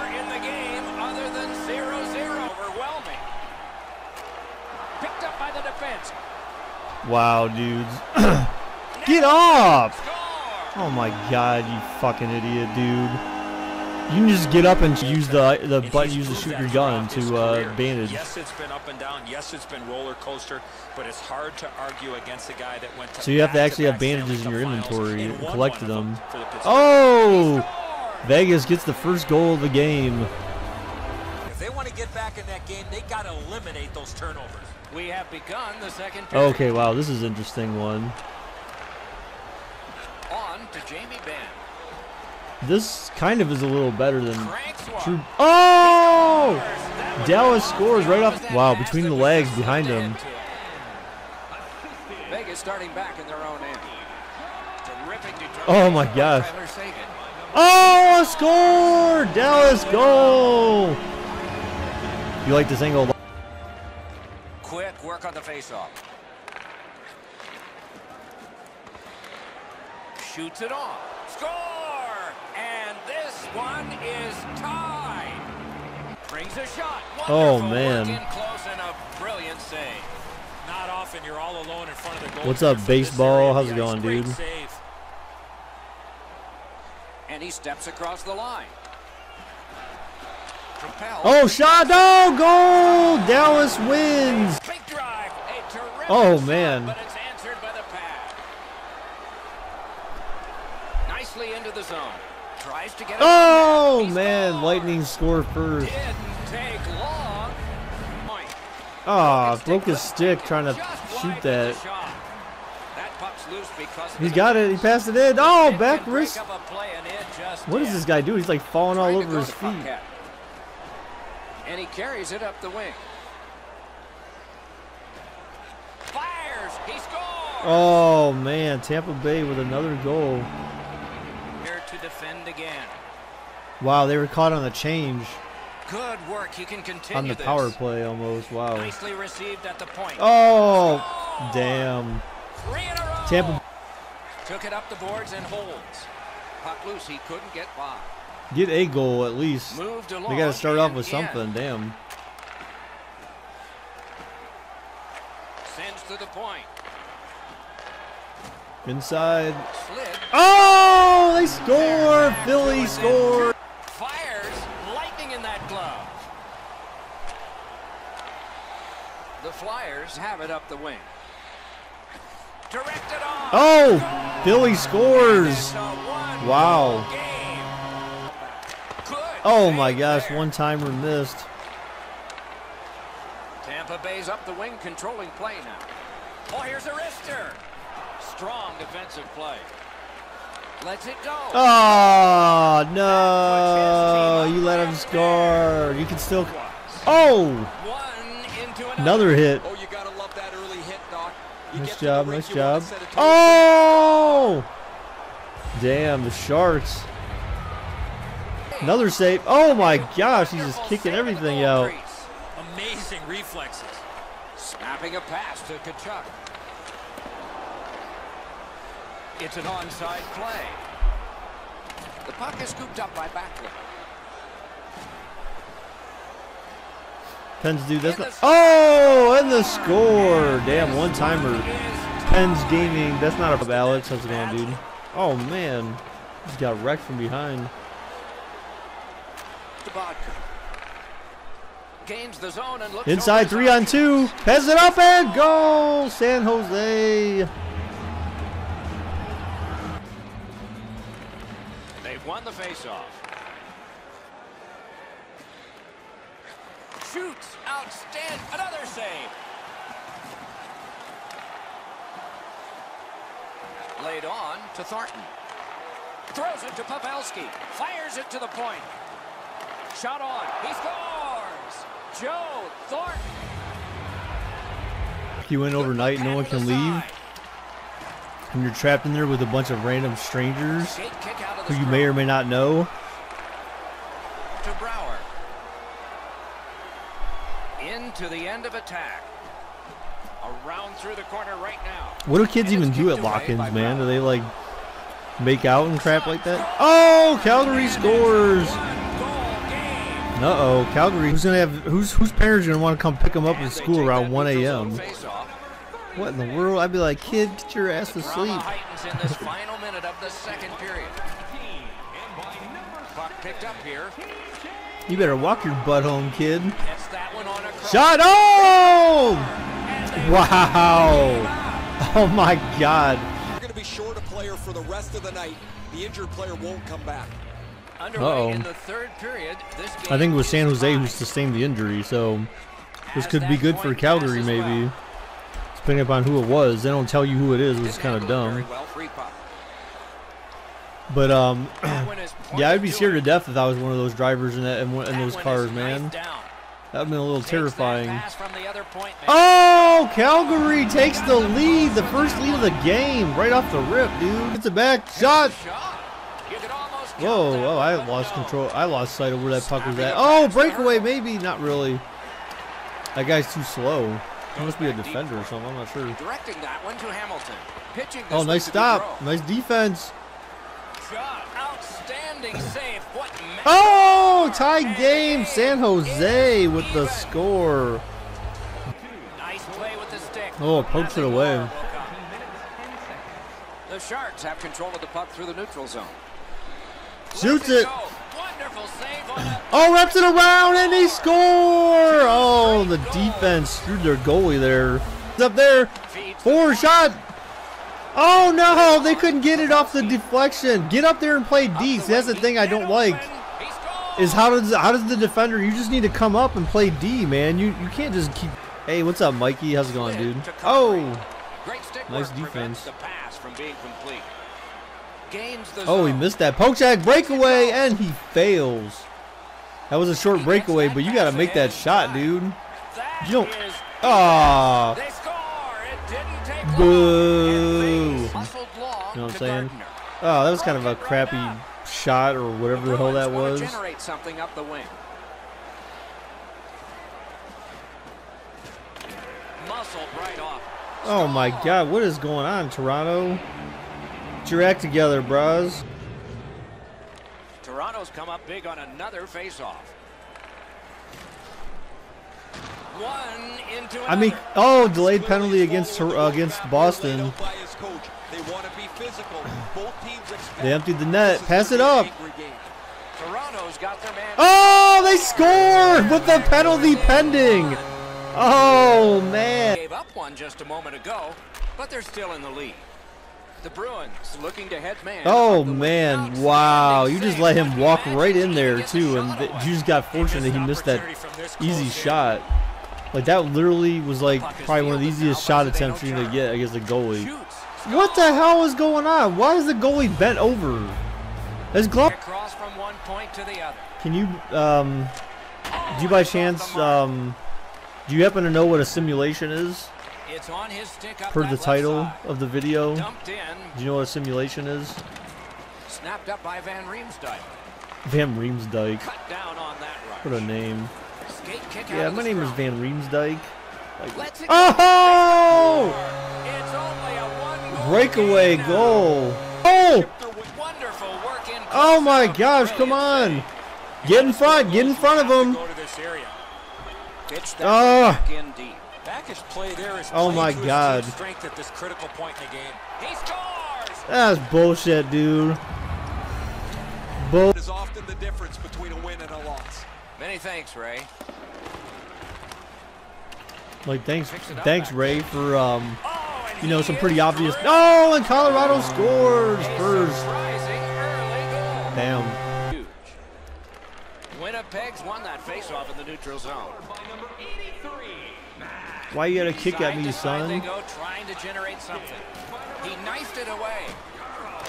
Wow, dudes. Get off! Oh my god, you fucking idiot, dude. You can just get up and use the the button, use the shoot your gun to uh, bandage. Yes, it's been up and down. Yes, it's been roller coaster, but it's hard to argue against a guy that went to So you have to actually have bandages in your inventory and and won collected one of them. the Oh! Vegas gets the first goal of the game. If they want to get back in that game, they got to eliminate those turnovers. We have begun the second period. Okay, wow, this is an interesting one. On to Jamie Benn. This kind of is a little better than true. Oh! Dallas scores right off- wow, between the legs behind him. Vegas starting back in their own end. Oh my gosh. Oh, a score! Dallas goal! You like this angle? Quick work on the faceoff. Shoots it on. Score! And this one is tied. Brings a shot. Oh, man. work in close and a brilliant save. Not often you're all alone in front of the goal. What's up, baseball? How's it going, dude? Save. And he steps across the line. Oh, shot! Oh, goal! Dallas wins! Big drive. A terrific Oh, man. But it's answered by the pad. Nicely into the zone. Tries to get. Oh, from there. He man. Lightning score first. Didn't take long. Ah, Stick broke his stick trying to shoot that. the shot. That puck's loose because of He's got it. He passed it in. Oh, back wrist. up a play, and it just What is did. this guy do? He's like falling all over his feet. And he carries it up the wing. Fires. He scores. Oh, man. Tampa Bay with another goal. Here to defend again. Wow, they were caught on the change. Good work. He can continue On the this. power play almost. Wow. Nicely received at the point. Oh, damn. Three in a row. Tampa, Took it up the boards and holds. Puck loose. He couldn't get by. Get a goal at least. They got to start off with in. something. Damn. Sends to the point. Inside. Slid. Oh, they score. Philly scored. Fires. Lightning in that glove. The Flyers have it up the wing. Directed on. Oh, Philly scores. Wow. Oh my gosh, one timer missed. Tampa Bay's up the wing, controlling play now. Oh, here's a wrister. Strong defensive play. Lets it go. Oh no! You let him score. You can still. Oh! One into another. Another hit. Oh, you gotta love that early hit, Doc. Nice to job, nice job. set a tone. Oh! Damn, the Sharks. Another save. Oh my gosh, he's just kicking everything out. Amazing reflexes. Snapping a pass to Tkachuk. It's an onside play. The puck is scooped up by Backlund. Pens do this. Oh, and the score. Damn, one timer. Pens Gaming. That's not a Alex. How's it going, dude? Oh man, he's got wrecked from behind. To Boedker. Gains the zone and looks Inside three on two. Has it up and goal. San Jose. They've won the faceoff. Shoots. Outstand. Another save. Laid on to Thornton. Throws it to Pavelski. Fires it to the point. Shot on. He scores. Joe Thornton. He went overnight. And no one can leave. And you're trapped in there with a bunch of random strangers Skate kick out of who you may or may not know. to Brouwer. Into the end of attack. Around through the corner right now. What do kids And even do at lock-ins, man? Do they like make out and crap like that? Oh, Calgary scores. One goal game. Uh oh, Calgary. Who's gonna have? Who's whose parents are gonna want to come pick them up And at school around 1 a.m.? What in the world? I'd be like, kid, get your ass to Drama sleep. heightens in this final minute of the second period. Puck picked up here. You better walk your butt home, kid. Shut that one on a cross. Shot! Oh! And they Wow! Oh my God! You're going to be short a player for the rest of the night. The injured player won't come back. Uh-oh. in the third period. This I think it was San Jose who sustained the injury, so this could be good for Calgary, maybe. Depending upon who it was, they don't tell you who it is, which is kind of handle it very dumb. well. Free puck. But um, That yeah, I'd be scared to death if I was one of those drivers in that in, in those cars, man. knifed down. That'd been a little terrifying. pass from the other point man. Oh, Calgary takes the lead, the first lead of the game, right off the rip, dude. It's a back shot. Shot. You could almost count Whoa, oh, I lost control. I lost sight of where that puck was at. Oh, breakaway, maybe. Not really. That guy's too slow. He must be a defender or something. I'm not sure. Directing that one to Hamilton. Pitching this Oh, nice stop. Nice defense. Shot. Outstanding save. What. Oh, tie game. San Jose with the score. Nice play with the stick. Oh, pokes it away. more will come. The Sharks have control of the puck through the neutral zone. Shoots it. go. Wonderful save on a Oh, wraps it around and they score. Oh, the defense screwed their goalie there. It's up there. Four shot. Oh no, they couldn't get it off the deflection. Get up there and play D. See, that's the thing I don't like. Is how does how does the defender? You just need to come up and play D, man. You you can't just keep. Hey, what's up, Mikey? How's it going, dude? Oh, Nice defense. the pass from being complete. Gains the oh, he missed that poke check breakaway and he fails. That was a short breakaway, but you got to make that shot, dude. You don't- Ah, They score. It didn't take long. Boo. And they muscled long You know what I'm saying? Oh, that was kind of a crappy shot or whatever the hell that was. Generate something up the wing. Muscled right off. Oh my God, what is going on, Toronto? Your act together, bros. Toronto's come up big on another faceoff. One into I mean, oh, delayed penalty against uh, against Boston. Laid out by his coach. They want to be physical. Both teams They emptied the net. Pass it up. Toronto's got their man. Oh, they scored with the penalty pending. Oh man. Gave up one just a moment ago, but they're still in the lead. The Bruins looking to head man. Oh up the wing. man, wow! You just let him walk right in there too, and you just got fortunate that he missed that Opportunity from this easy shot. Like that literally was like probably one of the easiest shot attempts you're gonna get against a goalie. What the hell is going on? Why is the goalie bent over? His glove. From one point to the other. Can you, um, do you by chance, um, do you happen to know what a simulation is? It's on his stick up Per the title side. of the video. Do you know what a simulation is? snapped up by Van Riemsdyk. Van Riemsdyk. Cut down on that rush. What a name. Yeah, my name is. Van Riemsdyk. Let's Oh! It's only a one-goal Breakaway goal. Oh! Wonderful work in Oh my gosh, come on. Get in front, get in front of him. Go to this area. Pitch that back in deep. Package play there is Oh my God. strength at this critical point in the game. He scores! That's bullshit, dude. Bull. It is often the difference between a win and a loss. Many thanks, Ray. Like, thanks, Picks it up thanks, back Ray, for um, Oh, you know, some pretty obvious. through. No, and Colorado scores A first. surprising. Damn. Huge. Winnipeg's won that faceoff in the neutral zone. Why you gotta kick at me, They son? go trying to generate something. He knifed it away.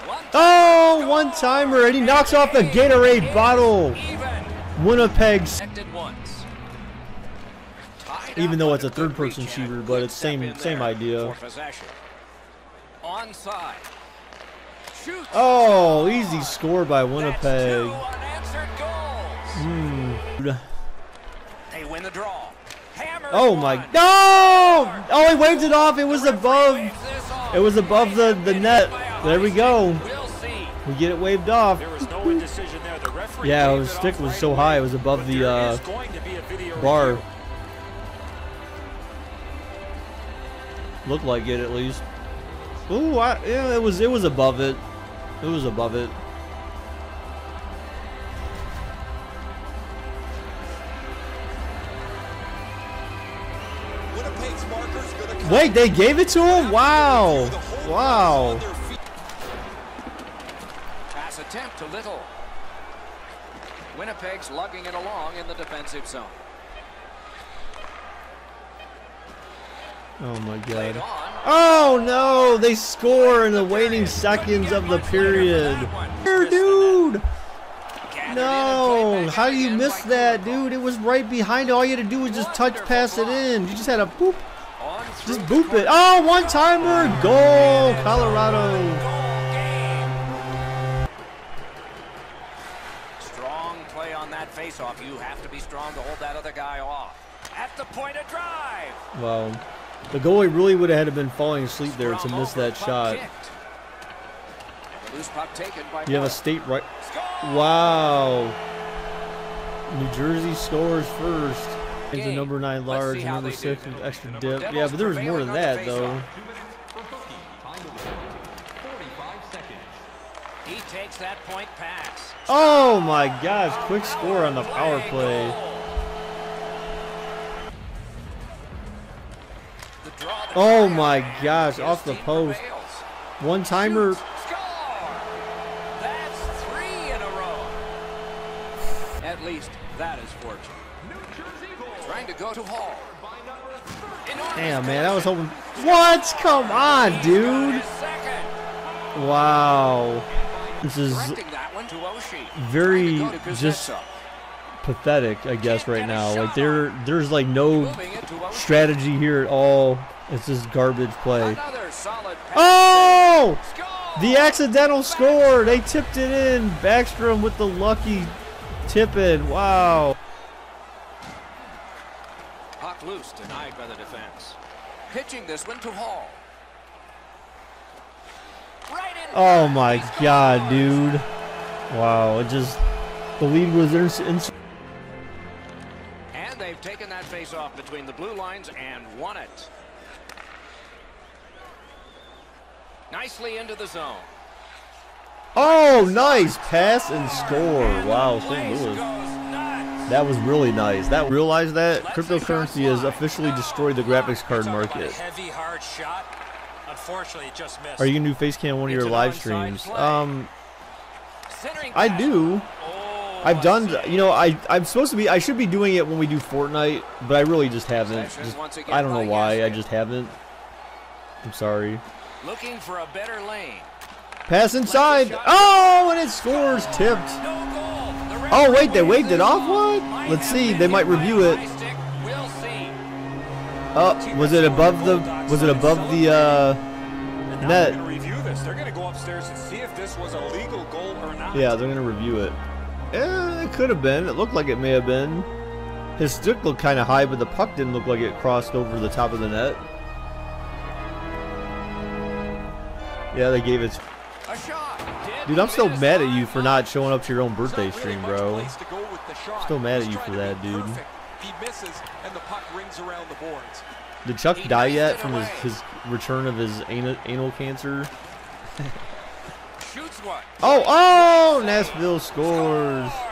One Oh, one timer, and he knocks off the Gatorade bottle. Winnipeg's. Connected once. Tied Even though it's a third-person shooter, but it's same- same idea. Oh, easy score by Winnipeg. Hmm. They win the draw. Oh my. No! Oh, he waved it off. It was above. Waves this off. It was above the the net. There we go. We get it waved off. There was no indecision there. The referee Yeah, his stick was so high, it was above the, uh, is going to be a video bar. Looked like it at least. Ooh, I, yeah, it was it was above it. It was above it. Wait, they gave it to him? Wow. through the whole press Wow. on their feet. Pass attempt to Little. Winnipeg's lugging it along in the defensive zone. Oh my god. Oh no, they score in the waning seconds of the period. Here, dude. Gathered in and played No, how do you miss that, dude? It was right behind. All you had to do was just touch pass it in. You just had a boop, just boop it. Oh, one timer, goal, Colorado. Strong play on that faceoff. You have to be strong to hold that other guy off. At the point of drive. Wow, the goalie really would have had to been falling asleep there to miss that shot. kicked. Loose puck taken by You have a state right. Wow. New Jersey scores first. It's a number nine large, see how number six do. with extra dip. Devils Yeah, but there was more than that though. He takes that point pass. Oh my gosh, quick score on the power play. goal. The draw that Oh my gosh, His off the post. One timer. That's three in a row. At least that is fortune. Trying to go to Hall. Damn, man, I was hoping. What? Come on, dude. Wow. This is that very just pathetic, I guess, right now. Like there, there's like no strategy here at all. It's just garbage play. Oh! The accidental score. They tipped it in. Backstrom with the lucky tip in. Wow. Loose, denied by the defense. Pitching this one to Hall. Right in Oh my god, dude. Wow. It just the lead was in. And they've taken that face off between the blue lines and won it. Nicely into the zone. oh, nice pass and score. Wow, St. Louis. That was really nice. That realize that cryptocurrency has officially destroyed the graphics card Talk about a market. heavy, hard shot. Unfortunately, it just missed. Are you gonna do face cam one of your live streams? Um, I do. Oh, I've done. You know, I I'm supposed to be. I should be doing it when we do Fortnite, but I really just haven't. Just- I don't know why. I just haven't. I'm sorry. Looking for a better lane. Pass inside. Oh, and it scores. Tipped. Oh, wait, they waved it off? What? Let's see. They might review it. Oh, was it above the? Was it above the uh, net? they're to go upstairs and see if this was a legal goal or not. Yeah, they're gonna review it. Eh, it could have been. It looked like it may have been. His stick looked kind of high, but the puck didn't look like it crossed over the top of the net. Yeah, they gave it. A shot. Did Dude, I'm still mad at you for not showing up to your own birthday stream, bro. place to go with the shot. Still mad at you for that, dude. He misses, and the puck rings around the boards. Did Chuck He die yet from his, his return of his anal, anal cancer? Shoots one. Oh, oh! Nashville scores. Score.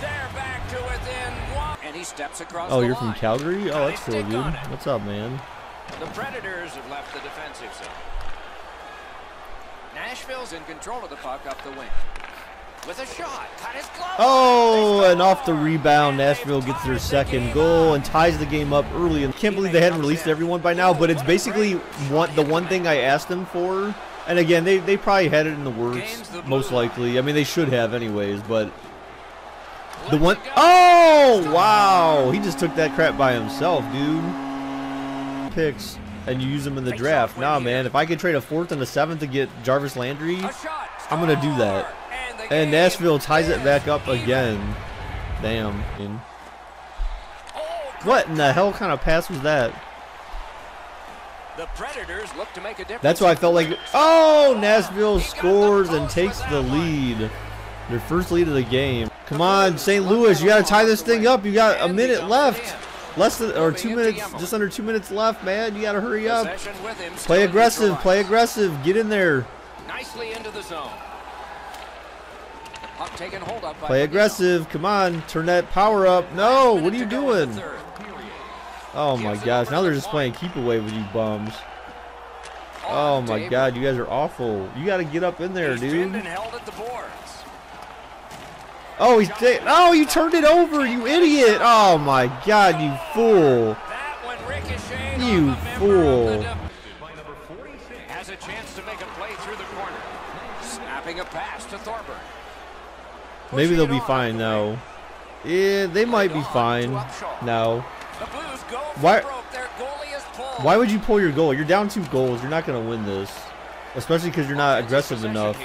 Back to within one. And he steps across Oh, you're from. Calgary? Oh, that's cool, stick dude. What's up, man? The Predators have left the defensive zone. Nashville's in control of the puck up the wing. With a shot, cut his glove. Oh, and off the rebound, Nashville gets their second goal and ties the game up early. And can't believe they hadn't released everyone by now, but it's basically one, the one thing I asked them for. And again, they, they probably had it in the works, Gains the blue most likely. I mean, they should have anyways, but the one oh wow, he just took that crap by himself, dude. Picks and you use them in the draft. Nah, man, if I could trade a fourth and a seventh to get Jarvis Landry, I'm gonna do that. And, the and game Nashville ties it back up again. Damn. Oh, What in the hell kind of pass was that? The Predators look to make a difference. That's why I felt like. Oh, Nashville scores and takes the lead. Their first lead of the game. Come on, St. Louis, you gotta tie this thing up. You got a minute left. Less than or two minutes, just under two minutes left, man. You gotta hurry up. Possession with him, Play aggressive, play aggressive. Get in there. Nicely into the zone. Puck taken hold up by Play aggressive. Come on, turn that power up. No, what are you Minute to go in doing? the third period. Oh my gosh, now they're just playing keep away with you bums. Oh my god, you guys are awful. You gotta get up in there, dude. and held at the boards. Oh, he's ta- Oh, you turned it over, you idiot. Oh my god, you fool. You fool. to to. Maybe they'll be fine though. Yeah, they might be fine. No. Why-. Why would you pull your goal? You're down two goals. You're not gonna win this. Especially because you're not aggressive enough.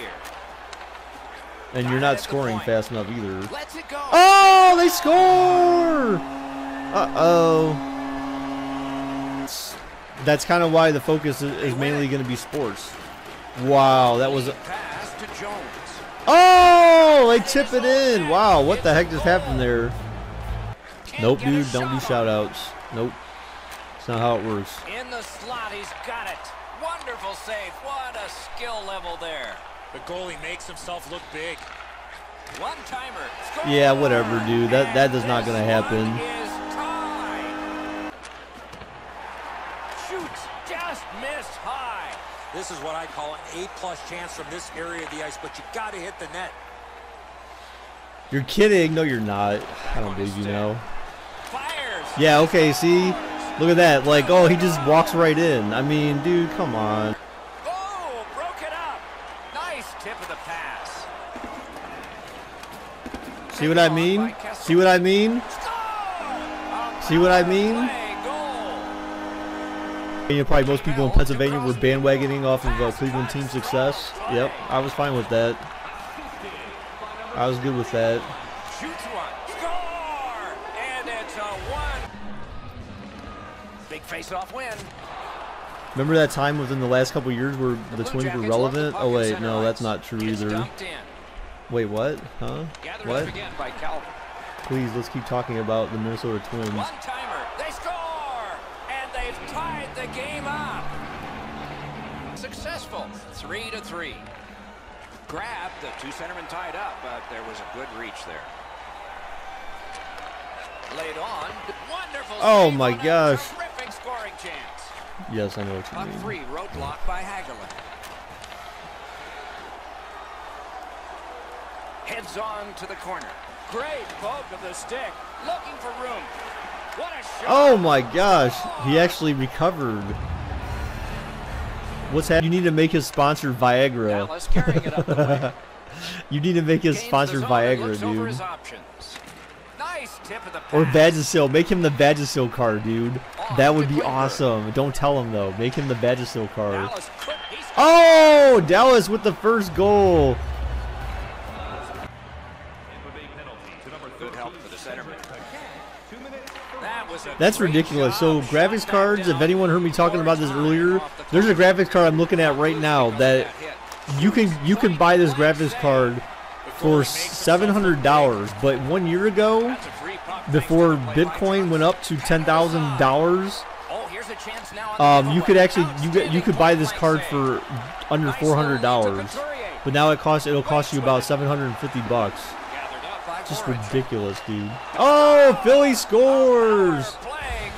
And you're not scoring fast enough either. Let's it go. Oh, they score! Uh-oh. That's kind of why the focus is, mainly going to be sports. Wow, that was... A, pass to Jones. oh, they tip it in. Wow, what the heck just happened there? Nope, Can't get a dude, don't do shout-outs. Nope. That's not how it works. In the slot, he's got it. Wonderful save. What a skill level there. The goalie makes himself look big. One timer. Yeah, whatever, dude. That- that is not gonna happen. Shoots just missed high. This is what I call an A-plus chance from this area of the ice, but you got to hit the net. You're kidding. No, you're not. I don't believe you know. Yeah, okay, see? Look at that. Like, oh, he just walks right in. I mean, dude, come on. Oh, broke it up. Nice tip of the pass. See what I mean? See what I mean? See what I mean? You know, probably most people in Pennsylvania were bandwagoning off of uh, Cleveland team success. Yep, I was fine with that. I was good with that. Shoots one. Score! And it's a one. Big face-off win. Remember that time within the last couple years where the Blue Twins were relevant? Oh wait, no, that's not true either. Wait, what? Huh? Gathered What? again by Calvin. Please, let's keep talking about the Minnesota Twins. One timer. They score! And they've tied the game up. Successful. Three to three. Grab. The two centermen tied up, but there was a good reach there. Laid on. Wonderful. Oh my gosh. Terrific scoring chance. Yes, I know what you mean. free. Roadblock by Hagelin. Heads on to the corner. Great poke of the stick. Looking for room. What a shot. Oh my gosh, he actually recovered. What's happening? You need to make his sponsor Viagra. Dallas carrying it up the wing. you need to make his sponsor Viagra, dude. Nice tip of the Or. Vagisil. Make him the Vagisil card, dude. That would be awesome. Don't tell him though. Make him the Vagisil card. Oh, Dallas with the first goal. That's ridiculous. So graphics cards, if anyone heard me talking about this earlier, there's a graphics card I'm looking at right now that you can you can buy this graphics card for seven hundred dollars. But one year ago, before Bitcoin went up to ten thousand dollars, Oh, here's a chance now on the um, you could actually you get you could buy this card for under four hundred dollars. But now it costs it'll cost you about seven hundred and fifty bucks. Just ridiculous, dude. Oh, Philly scores!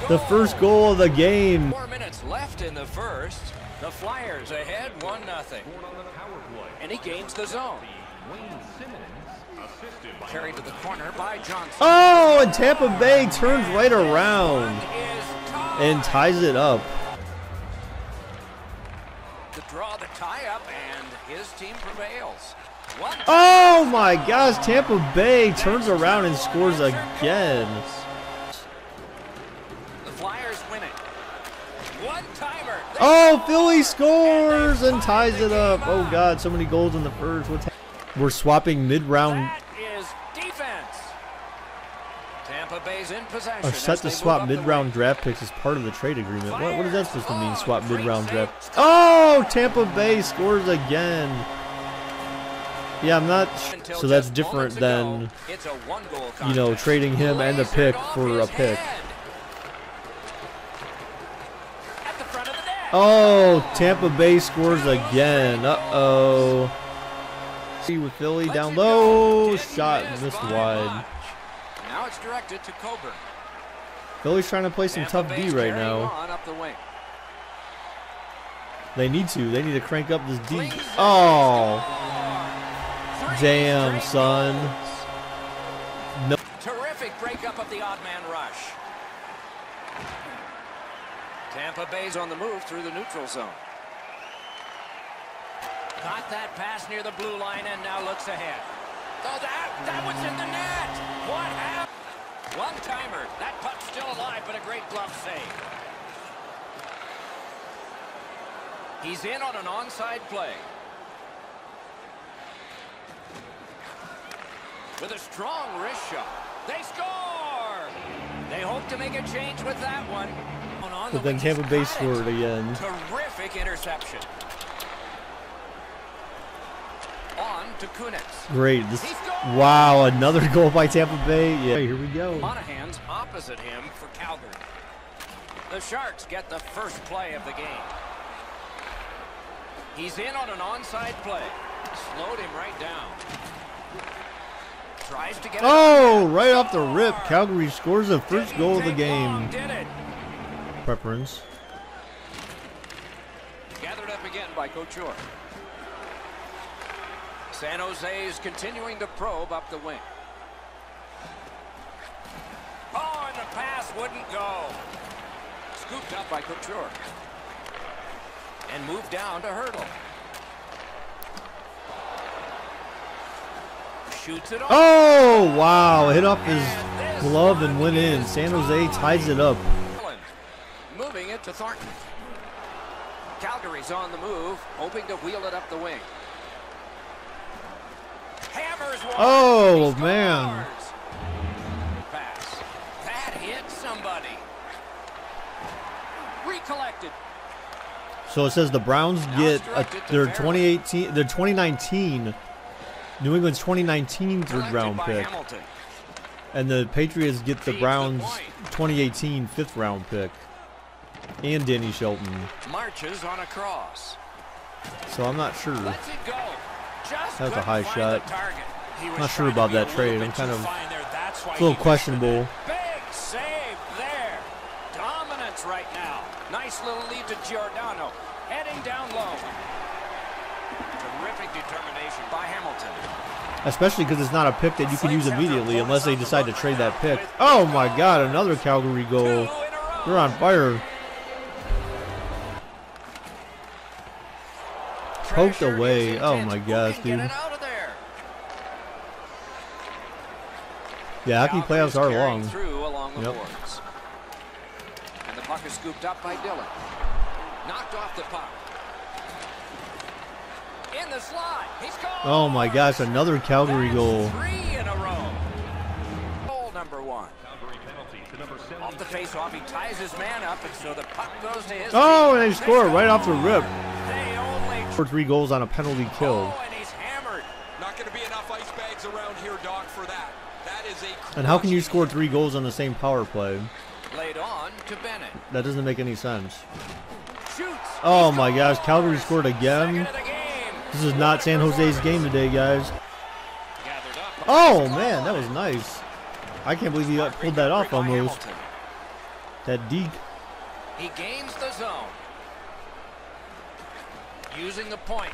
The first goal of the game. Four minutes left in the first. The Flyers ahead, one nothing. And he gains the zone. Carried to the corner by Johnson. Oh, and Tampa Bay turns right around and ties it up. to draw the tie-up, and his team prevails. One Oh my gosh, Tampa Bay turns around and scores again. The Flyers win it. One timer. They Oh! Philly scores And ties it up. Oh god, so many goals in the first. What's We're swapping mid-round. That is defense. Tampa Bay's in possession. Oh, Are set to swap mid-round draft picks as part of the trade agreement. What, what is that supposed to mean? Swap mid-round draft. Oh, Tampa Bay scores again. Yeah, I'm not. So that's different than ago, it's a one-goal you know trading him and the Lays pick for a pick. head. At the front of the net. Oh, Tampa Bay scores again. Uh oh. See with Philly down low. Shot miss missed wide. Now it's directed to Coburn. Philly's trying to play some Tampa tough D right now. the. They need to. They need to crank up this D. Oh, damn, son. goals. No. Terrific breakup of the odd man rush. Tampa Bay's on the move through the neutral zone. Got that pass near the blue line and now looks ahead. Oh, that, that was in the net. What happened? One timer. That puck's still alive, but a great glove save. He's in on an onside play. With a strong wrist shot. They score! They hope to make a change with that one. On- on But then Tampa Bay scored again. Terrific interception. On to Kunitz. Great. This. Wow, another goal by Tampa Bay. Yeah, here we go. Monahan's opposite him for Calgary. The Sharks get the first play of the game. He's in on an onside play. Slowed him right down. Tries to get Oh, right off the rip, Calgary scores the first goal of the take long, game. Preference. Gathered up again by Couture. San Jose is continuing to probe up the wing. Oh, and the pass wouldn't go. Scooped up by Couture. And moved down to Hertl. Shoots it off. Oh, wow. Hit off his glove and went in. San Jose ties it up. It to Thornton. Calgary's on the move, hoping to wheel it up the wing. Hammers one. Oh, man. Pass. That hit somebody. Recollected. So it says the Browns get a, their 2018, their 2019, New England's 2019 third round pick, Hamilton. and the Patriots get the Browns point. 2018 fifth round pick, and Danny Shelton. Marches on a cross. So I'm not sure. That's a high shot. the target. He was Not sure about that trade. I'm kind of there. That's why a little questionable. Big save there. Dominance right now. Nice little lead to Giordano. Heading down low. Terrific determination by Hamilton. Especially because it's not a pick that you can use immediately unless they decide to trade that pick. Oh my God! Another Calgary goal. They're on fire. Poked away. Oh my Who gosh, dude. Get it out of there? Yeah, hockey Calgary is playoffs are long. Through along the Yep. boards. And the puck is scooped up by Dillon. Knocked off the puck. In the slot. He's. Oh my gosh, another Calgary goal. Three in a row. Goal number one. Off the face-off, he ties his man up, and so the puck goes to his. Oh, and they score right off the rip. They. For three goals on a penalty kill. Oh, and he's hammered. Not going to be enough ice bags around here, Doc, for that. That is a. And how can you score three goals on the same power play? Laid on to Bennett. That doesn't make any sense. Shoots. Oh He my gosh. Calgary scored again. Second of the game. This is not San Jose's game today, guys. Oh man, that was nice. I can't believe he pulled that off By almost. That deke. He gains the zone. Using the point.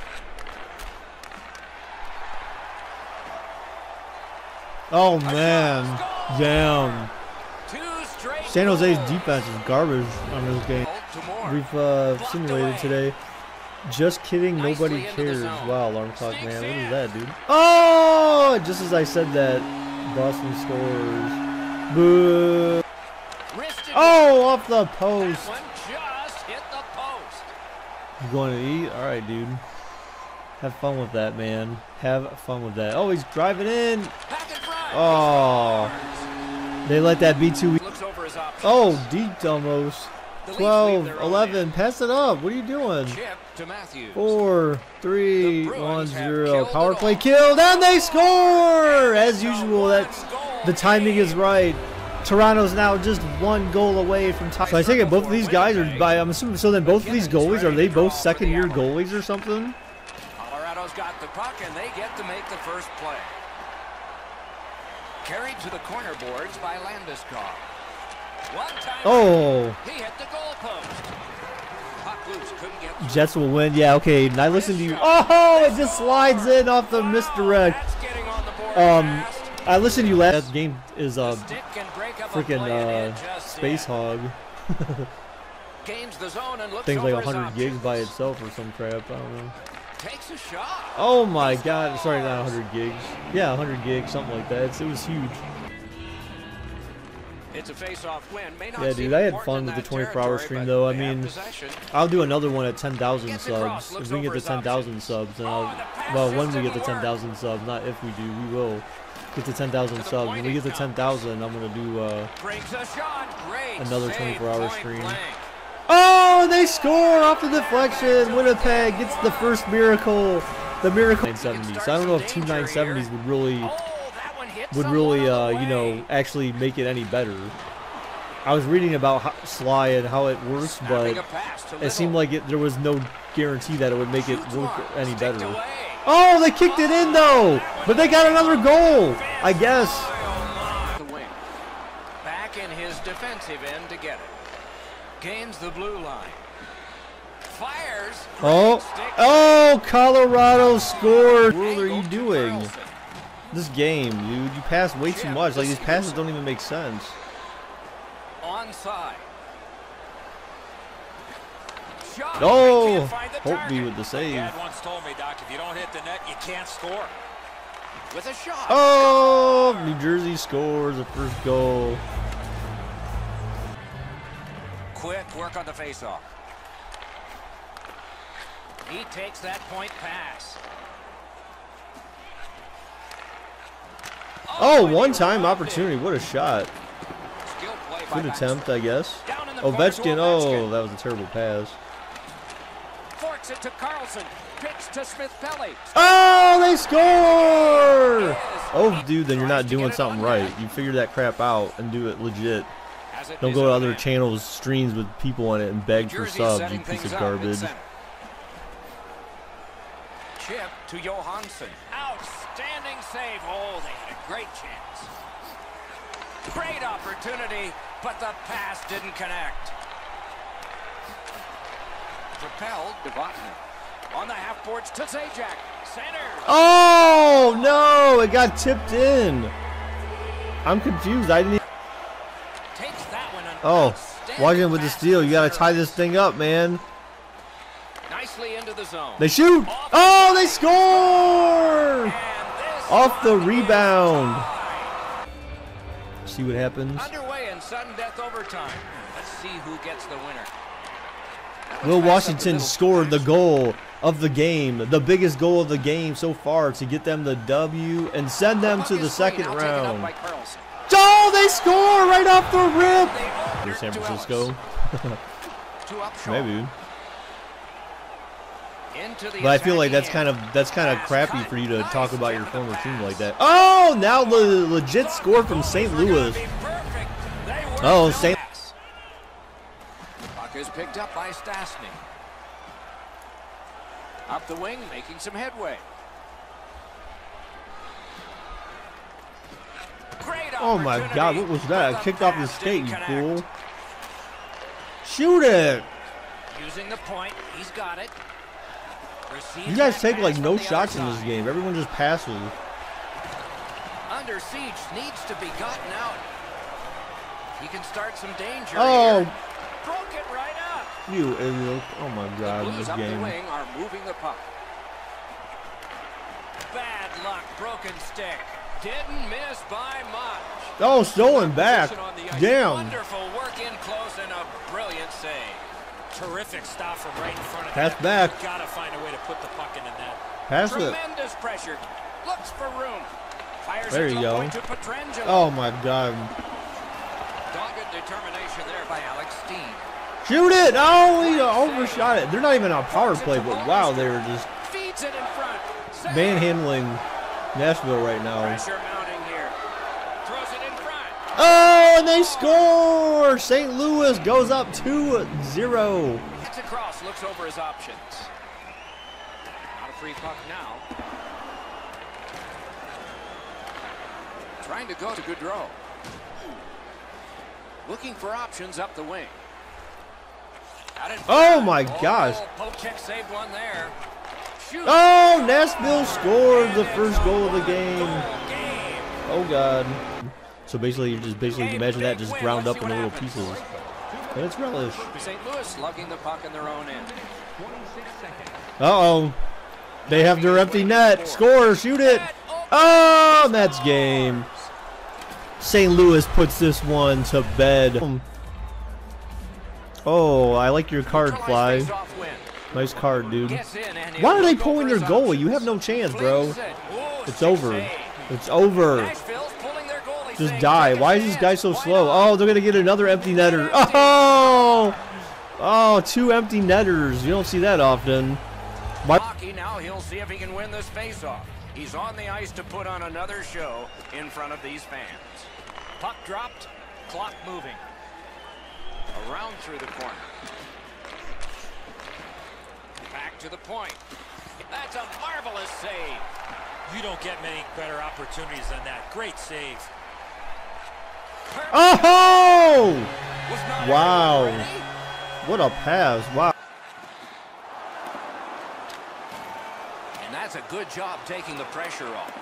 Oh man, damn. San Jose's defense is garbage on this game. We've uh, simulated today. Just kidding, nobody Nicely into the cares. Wow, alarm clock, man. What in. that, dude? Oh! Just as I said that, Boston scores. Boo! Oh, off the post. one just hit the post. You going to eat? All right, dude. Have fun with that, man. Have fun with that. Oh, he's driving in. Back in front. Oh, they let that be too. Looks over his options. Oh, deep almost. The 12, 11. Pass it up. What are you doing? Chip to Matthews. Four, three, one, zero. Power play killed, and they score! As usual, that's the timing is right. Toronto's now just one goal away from tie. So I take it both of these guys are by. I'm assuming. So then both of these goalies are they both second year goalies or something? Colorado's got the puck and they get to make the first play. Carried to the corner boards by Landeskog. One Oh, he hit the goalpost. Puck loose, couldn't get through. Jets will win. Yeah, okay. And I listen to you. Oh, it just slides in off the misdirect. That's getting on the board Um, fast. I listened to you last. That game is uh stick can break up a freaking uh space hog. Gains the zone and Things like 100 gigs by itself or some crap. I don't know. Takes a shot. Oh my god. Sorry, not 100 gigs. Yeah, 100 gigs, something like that. It's, it was huge. It's a face-off win. May not Yeah, dude, I had fun with the 24 hour stream though. I mean. I'll do another one at 10,000 subs. If we get the 10,000 subs, then Oh, I'll. Well, when we get the 10,000 subs, not if we do, we will get to 10,000 subs. When we get to 10,000, I'm gonna do. uh Brings a shot. Great. Another 24 hour point stream. blank. Oh, they score off the deflection. Winnipeg gets the first miracle. The miracle. 970s. So I don't know if two 970s would really Oh, that one hit would really uh you know actually make it any better. I was reading about how, Sly and how it works, but to it seemed like it, there was no guarantee that it would make it work any better. Oh, they kicked it in though, but they got another goal. I guess. Back in his defensive end to get it. Gains the blue line. Fires. Oh, oh, Colorado scored. What are you doing? This game, dude, you pass way too much. Like these passes don't even make sense. Onside. Shot. Oh, find the Holtby with the save. Dad once told me, Doc, if you don't hit the net, you can't score. With a shot. Oh, New Jersey scores the first goal. Quick work on the faceoff. He takes that point pass. Oh, and one time opportunity. What a shot. Skill play by Good attempt, I guess. Down in the oh, corner to Ovechkin. Oh, that was a terrible pass. Forks it to Carlson. Pitch to Smith Pelly. Oh, they score! Oh, dude, then you're not doing something right. You figure that crap out and do it legit. Don't go to other channels, streams with people on it and beg for subs, you piece of garbage. Chip to Johansson. Outstanding save. Oh, they had a great chance. Great opportunity, but the pass didn't connect. Propelled to Vatanen. On the half boards to Zajac. Center. Oh, no, it got tipped in. I'm confused. I didn't. Takes that one. An Oh, watching with the steal. You gotta tie this thing up, man. Nicely into the zone. They shoot. Oh, they score! Off the rebound. See what happens. Underway in sudden death overtime. Let's see who gets the winner. Will fast up the Washington scored the goal of the game, the biggest goal of the game so far to get them the W and send them to the second now taken up round. Oh, they score right off the rip. Open San Francisco, maybe. But I feel like that's kind of that's kind of crappy for you to talk about your former team like that. Oh, now the legit score from. St. Goalies are gonna Louis. be perfect. They work Oh, St. Puck is picked up by Stastny. Up the wing, making some headway. Great Oh my God, what was that? I kicked off the skate, you fool. Shoot it. Using the point, he's got it. Receives You guys take like no shots in this game. Everyone just passes. Under siege needs to be gotten out. He can start some danger. Oh, here. Broke it right up. you idiot. Oh my The god, Blues this up the wing are moving the puck. Bad luck, broken stick. Didn't miss by much. Oh, stolen back. Position on the ice. Damn. Wonderful work in close and a brilliant save. Terrific stop from right in front of Pass that. back. Gotta find a way to put the puck in the net. Pass it. Tremendous pressure. Looks for room. Fires There it you to go. to Oh my god. Dogged determination there by Alex Steen. Shoot it. Oh, he overshot it. They're not even on power play, but wow, they were just Feeds it in front. Save. manhandling Nashville right now. Pressure mounting here. Throws it in front. Oh, and they score! St. Louis goes up 2-0. Gets across, looks over his options. Not a free puck now. Trying to go to Gaudreau. Looking for options up the wing. Oh my gosh. Oh, poke saved one there. Shoot. Oh, Nashville scored the first goal of the game. Oh god. So basically, you just basically imagine that just ground up into little pieces. And it's relish. St. Louis lugging the puck in their own end. Uh-oh. They have their empty net. Score, shoot it. Oh, and that's game. St. Louis puts this one to bed. Oh, I like your card, Fly. Neutralized face-off win. Nice card, dude. Gets in and Why are they pulling their goalie? You have no chance, bro. Flings it. Ooh, It's over. It's over. Nashville's pulling their goalie Just die. Why is this guy so slow? Oh, they're gonna get another empty netter. Oh, oh, two empty netters. You don't see that often. Hockey now, he'll see if he can win this face-off. He's on the ice to put on another show in front of these fans. Puck dropped, clock moving. Around through the corner. Back to the point. That's a marvelous save. You don't get many better opportunities than that. Great save. Oh, Was Wow. what a pass! Wow. And that's a good job taking the pressure off.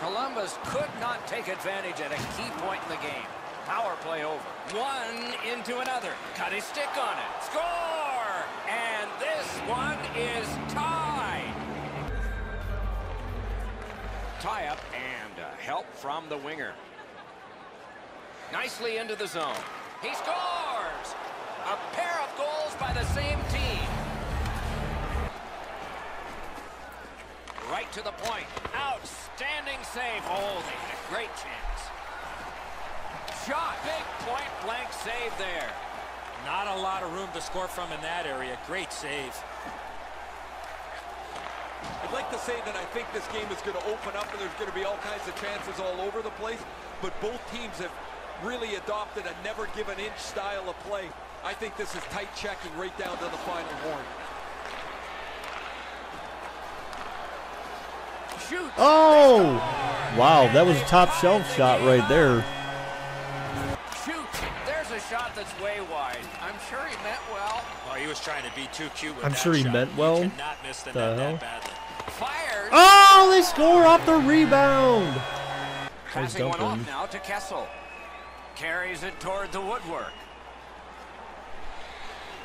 Columbus could not take advantage at a key point in the game. Power play over. One into another. Cut his stick on it. Score! And this one is tied. Tie up and uh, help from the winger. Nicely into the zone. He scores! A pair of goals by the same team. Right to the point. Outstanding save. Oh, they had a great chance. Shot. Big point blank save there. Not a lot of room to score from in that area. Great save. I'd like to say that I think this game is going to open up and there's going to be all kinds of chances all over the place, but both teams have really adopted a never give an inch style of play. I think this is tight checking right down to the final horn. Shoot. Oh, wow, that was a top shelf shot right there. Was trying to be too cute with I'm that sure he shot. meant well. cannot miss the, The net hell? that Oh, they score off the rebound. Nice Passing one off now to Kessel. Carries it toward the woodwork.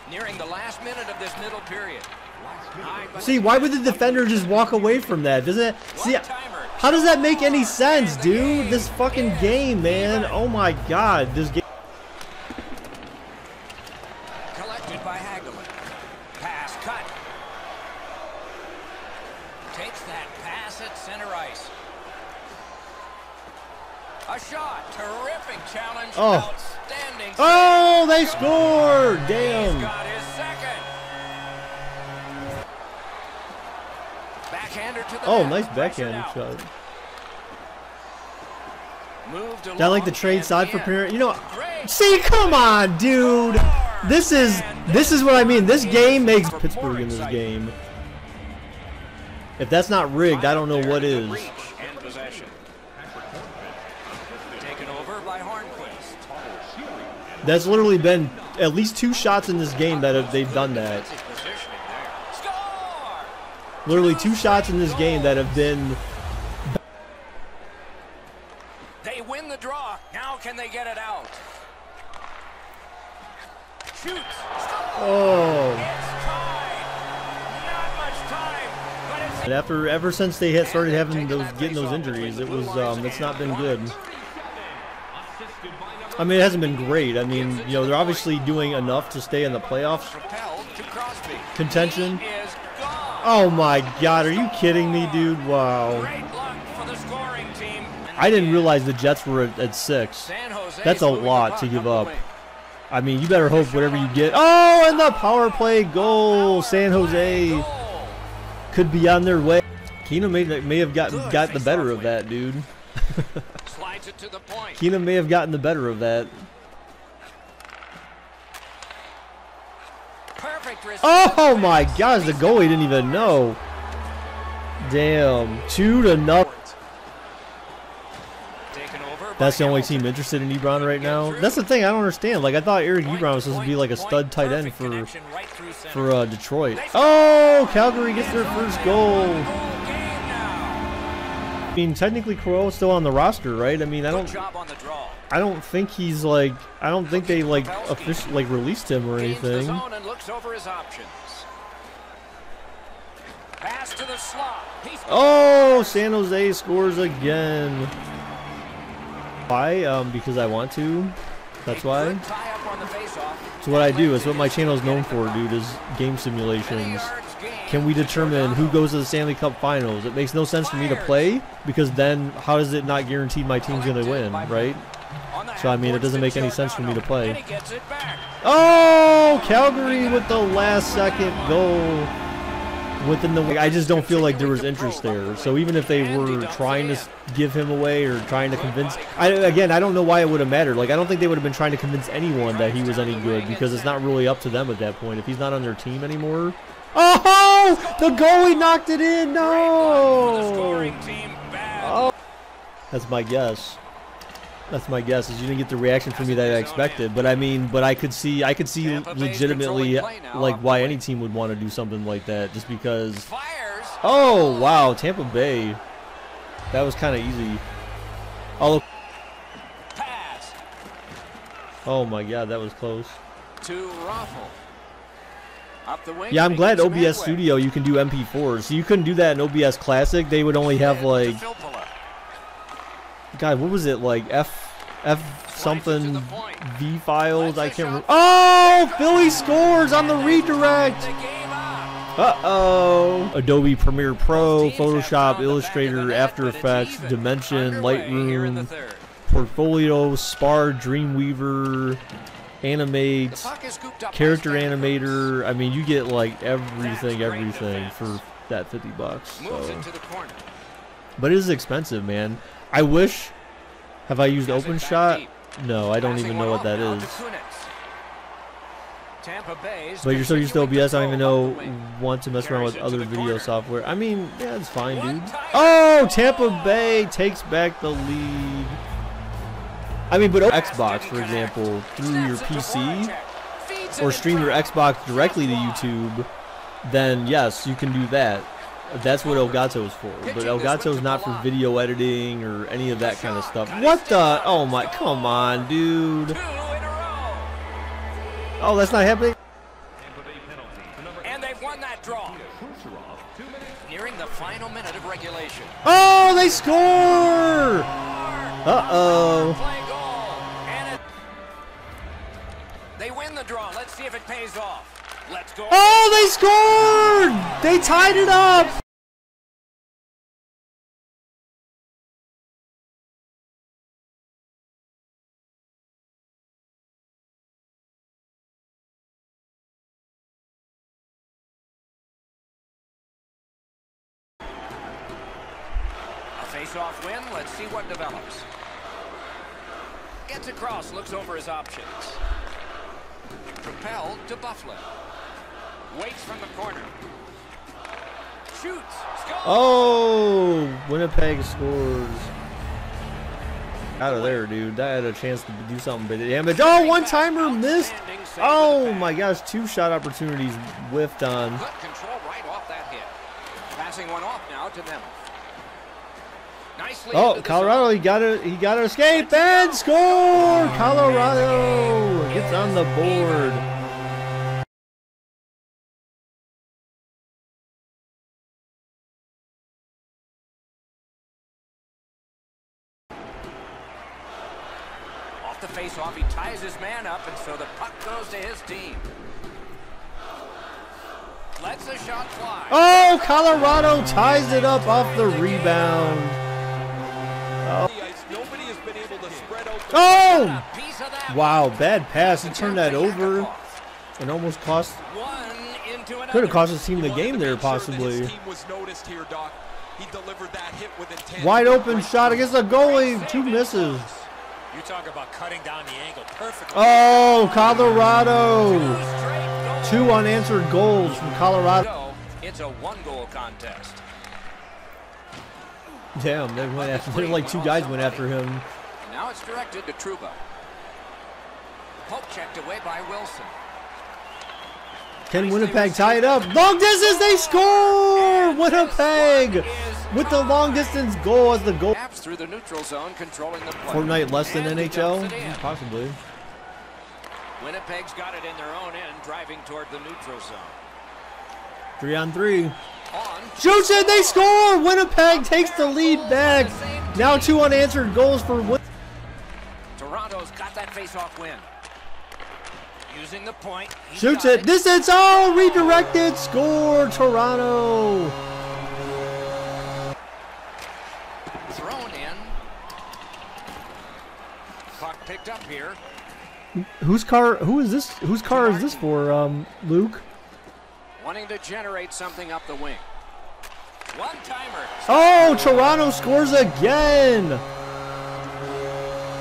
Nearing the last minute of this middle period. See, why would the defender just walk away from that? Doesn't it? See, how does that make any sense, dude? This fucking game, man. Oh my god, this game. Collected by Hagelin. Pass cut. Takes that pass at center ice. A shot. Terrific challenge. Oh. Oh, they scored! Damn. Oh, nice backhand shot. That like the trade side for in. You know, see, come on, dude. This is this is what I mean. This game makes Pittsburgh in this game. If that's not rigged, I don't know what is. reach and possession. Taken over by Hornqvist. That's literally been at least two shots in this game that have, they've done that. Defensive positioning there. Score! Literally two shots in this game that have been. They win the draw. Now can they get it out? Shoots. Oh. It's tied. Not much time, but it's And after ever since they had started having those getting those injuries, it was um, it's not been good. I mean, it hasn't been great. I mean, you know, they're obviously doing enough to stay in the playoffs contention. Oh my God, are you kidding me, dude? Wow. I didn't realize the Jets were at, at six. That's a lot to give up. I mean, you better hope whatever you get. Oh, and the power play goal. San Jose could be on their way. Keenum may, may have gotten got the better of that, dude. Keenum may have gotten the better of that. Perfect Oh my gosh, the goalie didn't even know. Damn, two to nothing. Taken over by That's the only team interested in Ebron right now. That's the thing I don't understand. Like I thought Eric Ebron was supposed to be like a stud tight end for for uh, Detroit. Oh, Calgary gets their first goal. Mean, technically Crowell's still on the roster, right? I mean, I don't, job on the draw. I don't think he's like, I don't think they like officially like released him or anything. zone and looks over his options. Pass to the slot. He's Oh, San Jose scores again. Why? Um, because I want to. That's why. good tie-up on the faceoff. It's what I do. It's what my channel is known for, dude. Is game simulations. Can we determine who goes to the Stanley Cup Finals? It makes no sense for me to play because then how is it not guaranteed my team's gonna win, right? So, I mean, it doesn't make any sense for me to play. Oh, Calgary with the last second goal within the. I just don't feel like there was interest there. So even if they were trying to give him away or trying to convince, I again I don't know why it would have mattered. Like I don't think they would have been trying to convince anyone that he was any good because it's not really up to them at that point. If he's not on their team anymore. Oh, the goalie knocked it in. No. scoring team bad. Oh, that's my guess. That's my guess. Is you didn't get the reaction from me that I expected, but I mean, but I could see, I could see legitimately controlling play now like why any team would want to do something like that, just because. Oh wow, Tampa Bay. That was kind of easy. Oh, Pass oh my God, that was close. to Raffl. Up the wing. Yeah, I'm glad OBS. Studio you can do MP4s. So you couldn't do that in OBS Classic. They would only have like. God, what was it like F F something. V files? I can't remember. Oh, Philly scores on the redirect. The game up. Uh-oh. Adobe Premiere Pro, Photoshop, Illustrator, After Effects, Dimension, Lightroom, Portfolio, Spark, Dreamweaver, Animate, Character Animator. I mean, you get like everything, everything for that 50 bucks. So. it to the corner. But it is expensive, man. I wish. Have I used Has it back OpenShot? No, I don't even know what that is. to Kunitz. Tampa Bay's But you're so used to OBS, I don't even know up the wing. want to mess around with Carries it to other video software. I mean, yeah, it's fine, dude. Oh, Tampa Bay takes back the lead. I mean, but Xbox, for example, through your Snaps it to PC Voracek. Feeds it or stream your. Xbox directly to YouTube, then yes, you can do that. That's what Elgato is for. But Elgato is not for video editing or any of that kind of stuff. What the? Oh my, come on, dude. Two in a row. Oh, that's not happening? And they've won that draw. final minute of regulation. Oh, they score! Uh-oh. They win the draw. Let's see if it pays off. Let's go. Oh, they scored! They tied it up! A face-off win. Let's see what develops. Gets across, looks over his options. Propelled to Byfuglien. Waits from the corner. Shoots. Scores. Oh, Winnipeg scores. Out of there, dude. That had a chance to do something big damage. Oh, one timer missed. Oh my gosh, two shot opportunities whiffed on. Good control right off that hit. Passing one off now to them. Nicely Oh, Colorado, he got to he got to escape and score. Oh, Colorado gets on the board. Off the face-off, he ties his man up, and so the puck goes to his team. Lets the shot fly. Oh, Colorado ties it up off the rebound. Spread Oh! A piece of that Wow, bad pass. He turned that over and almost cost One into another. could have cost his team the game there make sure that possibly. His team was noticed here, Doc. He delivered that hit with intent. Wide open shot against the goalie. Two misses. You talk about cutting down the angle perfectly. Oh, Colorado. Two unanswered goals from Colorado. It's a one-goal contest. Damn, they went after. They're like two guys went after him. Now it's directed to Trouba. Poke checked away by Wilson. Can Winnipeg tie it up? Long distance, they score! Winnipeg with the long distance goal as the goal. Through the neutral zone, controlling the play. Fortnite less than And he dumps it NHL? in. Mm, possibly. Winnipeg's got it in their own end, driving toward the neutral zone. Three on three. On. Shoots it, they score! Winnipeg takes the lead back. Now two unanswered goals for Win. Toronto's got that face-off win. Using the point. Shoots it. it, distance, all redirected, score, Toronto. Thrown in. Puck picked up here. Whose car, who is this, whose car is this for, um, Luke? Wanting to generate something up the wing. One-timer. Oh, Toronto scores again. Start Starve. lugging it back through the defensive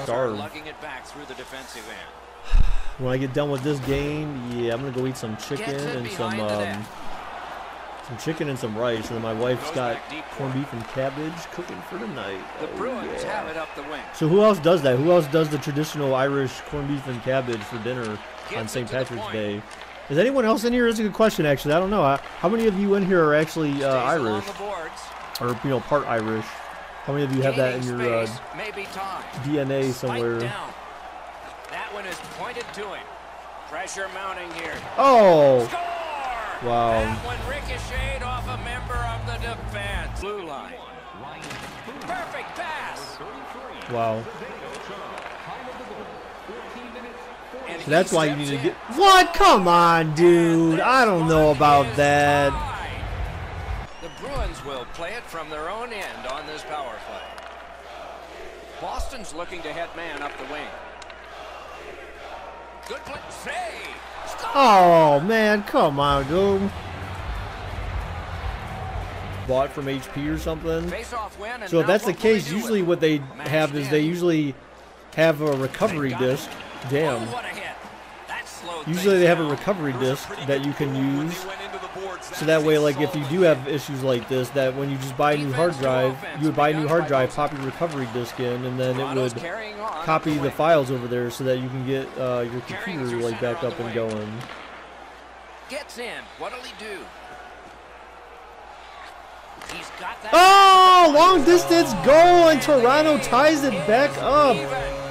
When I get done with this game, yeah, I'm gonna go eat some chicken and some um, some chicken and some rice, and then my wife's got corned beef and cabbage cooking for tonight. The Oh, Bruins yeah. have it up the wing. So who else does that? Who else does the traditional Irish corned beef and cabbage for dinner on St. it to the Patrick's. Day? Is anyone else in here? That's a good question, actually. I don't know. How many of you in here are actually uh, Irish or you know part Irish? How many of you have that in your uh, space, maybe time. DNA somewhere? That one is pointed to him. Pressure mounting here. Oh, Score! Wow. That one ricocheted off a member of the defense. Blue line. Perfect pass. wow. So that's why you need to get. What? Come on, dude. I don't know about that. The Bruins will play it from their own end on this power. Boston's looking to head man up the wing. Good play. Save. Oh man, come on, dude. Bought from HP or something. Face-off win. and So if that's the what will they case, usually what they Matched have is they usually have a recovery They it. disc. Damn. Oh, what a hit. That Usually things they have a recovery There a disc that you can goal when use. They went into the boards. So That way, like if you do have issues like this, that when you just buy a new hard drive, you would buy a new hard drive, pop your recovery disc in, and then it would copy the files over there so that you can get uh, your computer like back up and going. Gets in. What'll he do? He's got. Oh, long distance goal, and Toronto ties it back up.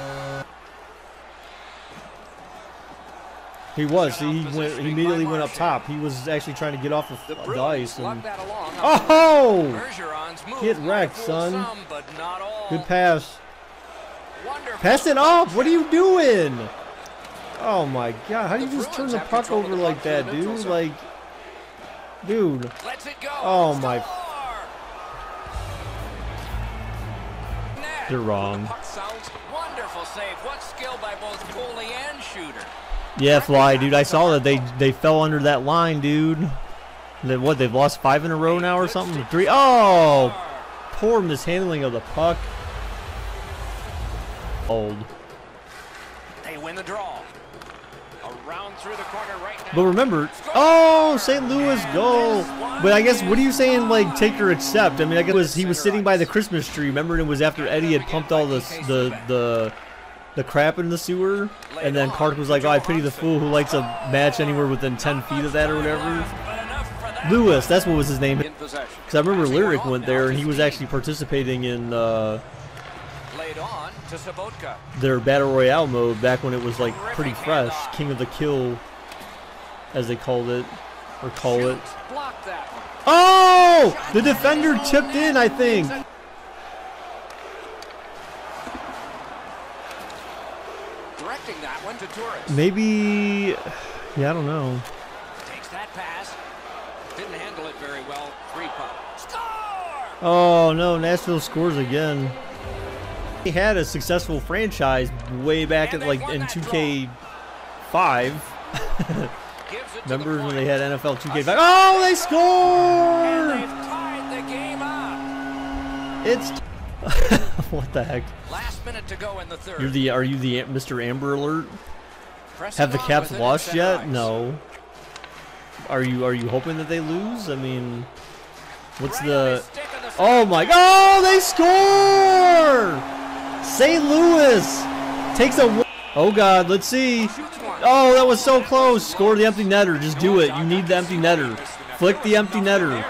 He was. He went. He immediately went up top. He was actually trying to get off the, The the Bruins ice. And, oh! Get wrecked, son. Some, but not all. Good pass. Wonderful Pass it up. What are you doing? Oh my god! How do you just turn the puck over the like the that, dude? Like, dude. Lets it go. Oh, my-! You're wrong. Wonderful save. What skill by both goalie and shooter. Yeah, fly, dude. I saw that they they fell under that line, dude. They, what? They've lost five in a row now or something? Three. Oh, poor mishandling of the puck. Old. They win the draw. Around through the corner right now. But remember, oh, St. Louis goal. But I guess, what are you saying, like, take or accept? I mean, I guess was, he was sitting by the Christmas tree. Remember, it was after Eddie had pumped all the, the, the, the crap in the sewer. And then Clark was like, oh, I pity the fool who likes a match anywhere within 10 feet of that or whatever. But enough for that. Lewis, that's what was his name. Because I remember Lyric went there and he was actually participating in uh, Laid on to Sobotka. their Battle Royale mode back when it was like pretty fresh. King of the Kill, as they called it, or call it. Shoots. Block that one. Oh! The defender tipped in, I think. Directing that one to Torres. Maybe. Yeah, I don't know. Takes that pass. Didn't handle it very well. Score! Oh no, Nashville scores again. He had a successful franchise way back at like in 2K5. Gives Remember the when they had NFL 2K5? Oh, they And scored! tied the game up. It's what the heck? Last minute to go in the third. You're the are you the Mr. Amber Alert? Pressing Have the Caps with it in lost yet? ice. No. Are you are you hoping that they lose? I mean, what's Right the? the Oh my! Oh, they score! St. Louis takes a. Oh God, let's see. Oh, that was so close. Score the empty netter. Just do it. You need the empty netter. Flick the empty netter.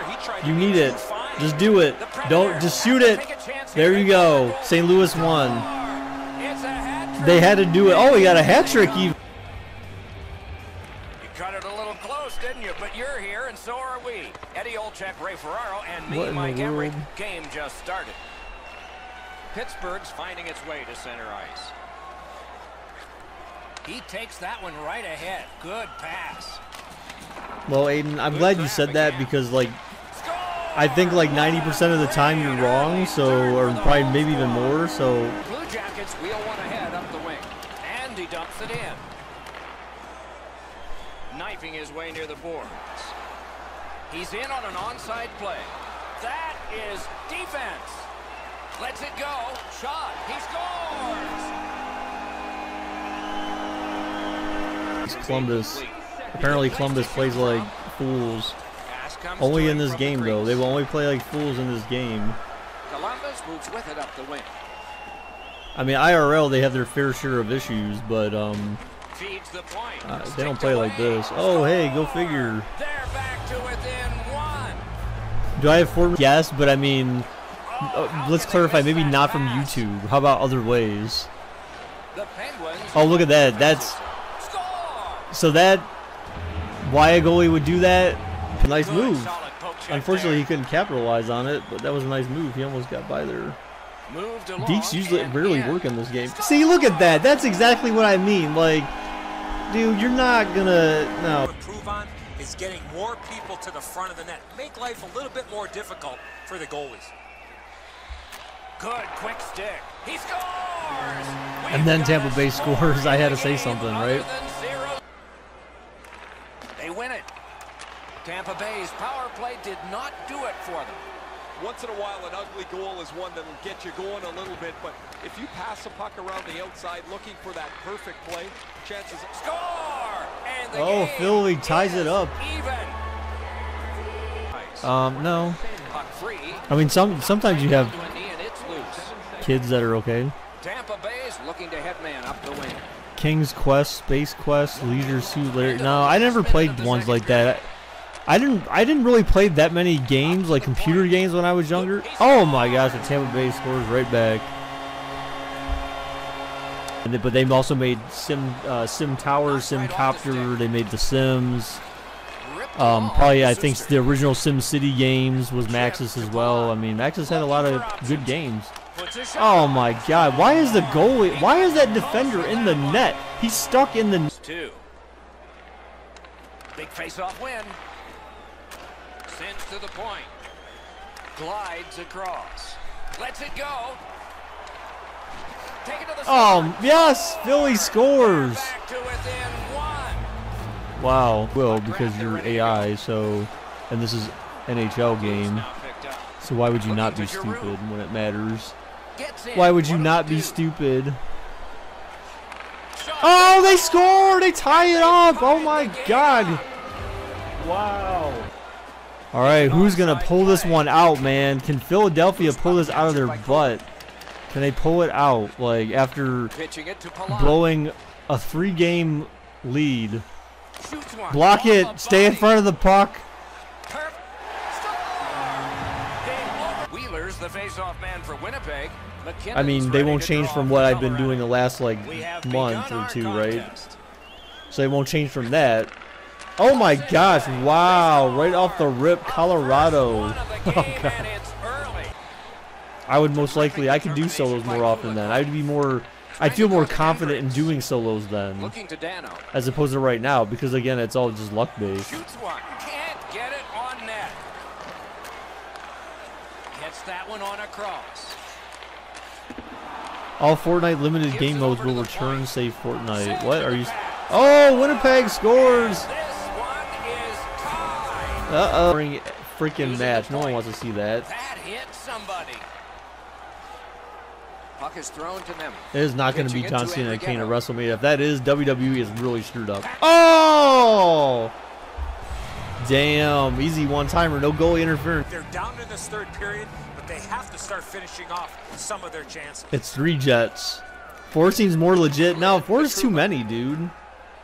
You need it. Just do it. Don't just shoot it. Take a chance There you go. St. Louis won. It's a hat trick. They had to do it. Oh, he got a hat trick. Even. You cut it a little close, didn't you? But you're here, and so are we. Eddie Olczyk, Ray Ferraro, and me, What in the Mike world? Game just started. Pittsburgh's finding its way to center ice. He takes that one right ahead. Good pass. Well, Aiden, I'm glad you said that because like! I think like 90% of the time you're wrong. So or probably maybe even more. So Blue Jackets wheel one ahead up the wing. And he dumps it in. Knifing his way near the boards. He's in on an onside play. That is defense. Lets it go. Shot. He scores. it's Columbus. Apparently Columbus plays like fools. Pass comes Only in this from the game though. They will only play like fools in this game. Columbus moves with it up the wing. I mean IRL they have their fair share of issues, but um Feeds the point. uh, they don't play like this. Oh hey, go figure. They're back to within one. Do I have four? Yes, but I mean, Oh, uh, let's clarify. Maybe that not from? YouTube. How about other ways? The Oh, look at that. That's Score! so that why a goalie would do that. Nice move. solid poke check Unfortunately, he couldn't capitalize on it, but that was a nice move. He almost got by there. Deeks usually and rarely work in this game. See, look at that. That's exactly what I mean. Like, dude, you're not gonna no. improve on is getting more people to the front of the net. Make life a little bit more difficult for the goalies. Good quick stick. He scores. And then Tampa Bay scores. I had to say something, right? They win it. Tampa Bay's power play did not do it for them. Once in a while, an ugly goal is one that'll get you going a little bit, but if you pass a puck around the outside looking for that perfect play, chances Score! And the Oh, Philly ties it up. Even. Um, no. I mean, some sometimes you have To a knee and it's loose. kids that are okay. Tampa Bay's looking to headman up the wing. King's Quest, Space Quest, Leisure Suit Larry. No, I never played ones like that. I didn't. I didn't really play that many games, like computer games, when I was younger. Oh my gosh, the Tampa Bay scores right back. They- but they also made Sim uh, Sim Tower, Sim Copter. They made The Sims. Um, probably I think the original Sim City games was Maxis as well. I mean, Maxis had a lot of good games. Oh my God! Why is the goalie? Why is that defender in the net? He's stuck in the. Big face-off win. Sends to the point. Glides across. Lets it go. Take it to the Oh center. yes, Philly scores. Back to within one. Wow. Will because you're AI. So, and this is NHL game. Now picked up. So why would you not be Looking to Giroux. stupid when it matters? Why would you not be stupid? Oh, they scored! They tie it oh up! Oh my god! Wow. All right, who's gonna pull this one out, man? Can Philadelphia pull this out of their butt? Can they pull it out, like after Pitching it to Palat. blowing a three-game lead? Block it. Stay in front of the puck. Perf- Score! Game over. Wheeler's the face-off man for Winnipeg. I mean, they won't change from what I've been doing the last like month or two, right? So they won't change from that. Oh my gosh! Wow! Right off the rip, Colorado. One of the Oh god. and it's early. I would most likely I could do solos more often then. I'd be more I'd feel more confident in doing solos then Looking to Dano. as opposed to right now because again it's all just luck based. Can't get it on that one on across. All Fortnite limited game modes will return save Fortnite. What are you Oh, Winnipeg scores. Uh-oh. Freaking match. No one wants to see that. That hit somebody. Puck is thrown to Nemeth. It is not going to be John Cena and Kane at. WrestleMania. If that is, WWE is really screwed up. Oh! Damn. Easy one-timer. No goalie interference. They're down in this third period, but they have to start finishing off some of their chances. It's three Jets. Four seems more legit. Now, four is too many, dude.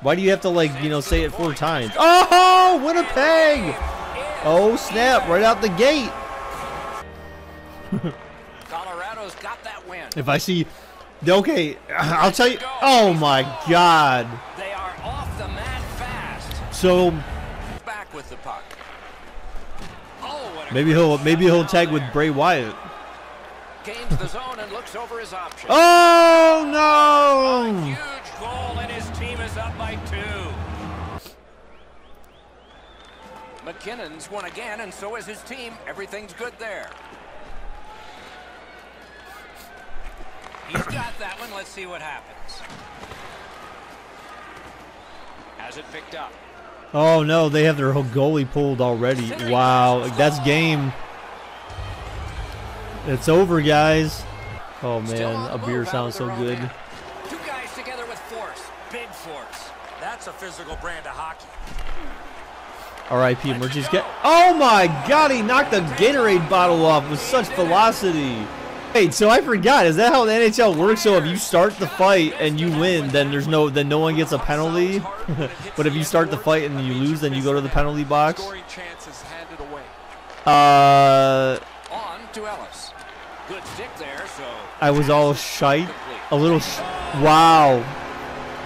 Why do you have to, like, you know, say it four times? Oh, Winnipeg! Oh, snap. Right out the gate. Colorado's got that win. If I see... Okay, I'll tell you... Oh, my God. They are off the mat fast. So, Back with the puck. Oh, maybe he'll maybe he'll tag with. Bray Wyatt. Gains the zone and looks over his options. Oh, A no! Two. MacKinnon's won again, and so is his team. Everything's good there. He's got that one. Let's see what happens. Has it picked up. Oh, no, they have their whole goalie pulled already. Wow, that's game. It's over, guys. Oh, man, a beer sounds so good. Two guys together with force. Big force. That's a physical brand of hockey. R.I.P. Emergencies get. Oh my God! He knocked the Gatorade bottle off with such velocity. Wait, so I forgot. Is that how the NHL works? So if you start the fight and you win, then there's no, then no one gets a penalty. but if you start the fight and you lose, then you go to the penalty box. Scoring chances handed away. Uh, On to Ellis. Good stick there, so. I was all shite. A little. Sh- wow.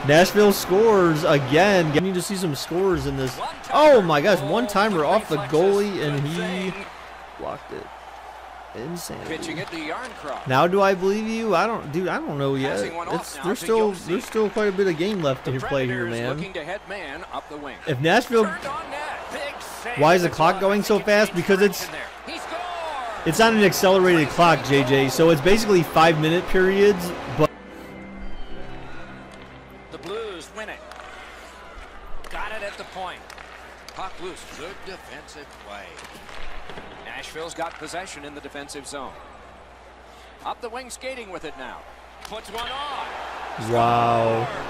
Nashville scores again. I need to see some scores in this. Oh my gosh! One timer off the goalie and he blocked it. Insane. Pitching it to Jarnkrok. Now do I believe you? I don't, dude. I don't know yet. Passing one off It's there's still there's still quite a bit of game left to play here, man. Looking to head man up the wing. If Nashville, Turned on net. Big save. Why is the clock going so I think it fast? Because it's- direction there. He scored. it's on an accelerated clock, JJ. So it's basically five minute periods, but loose. Good defensive play. Nashville's got possession in the defensive zone. Up the wing skating with it now. Puts one on. wow.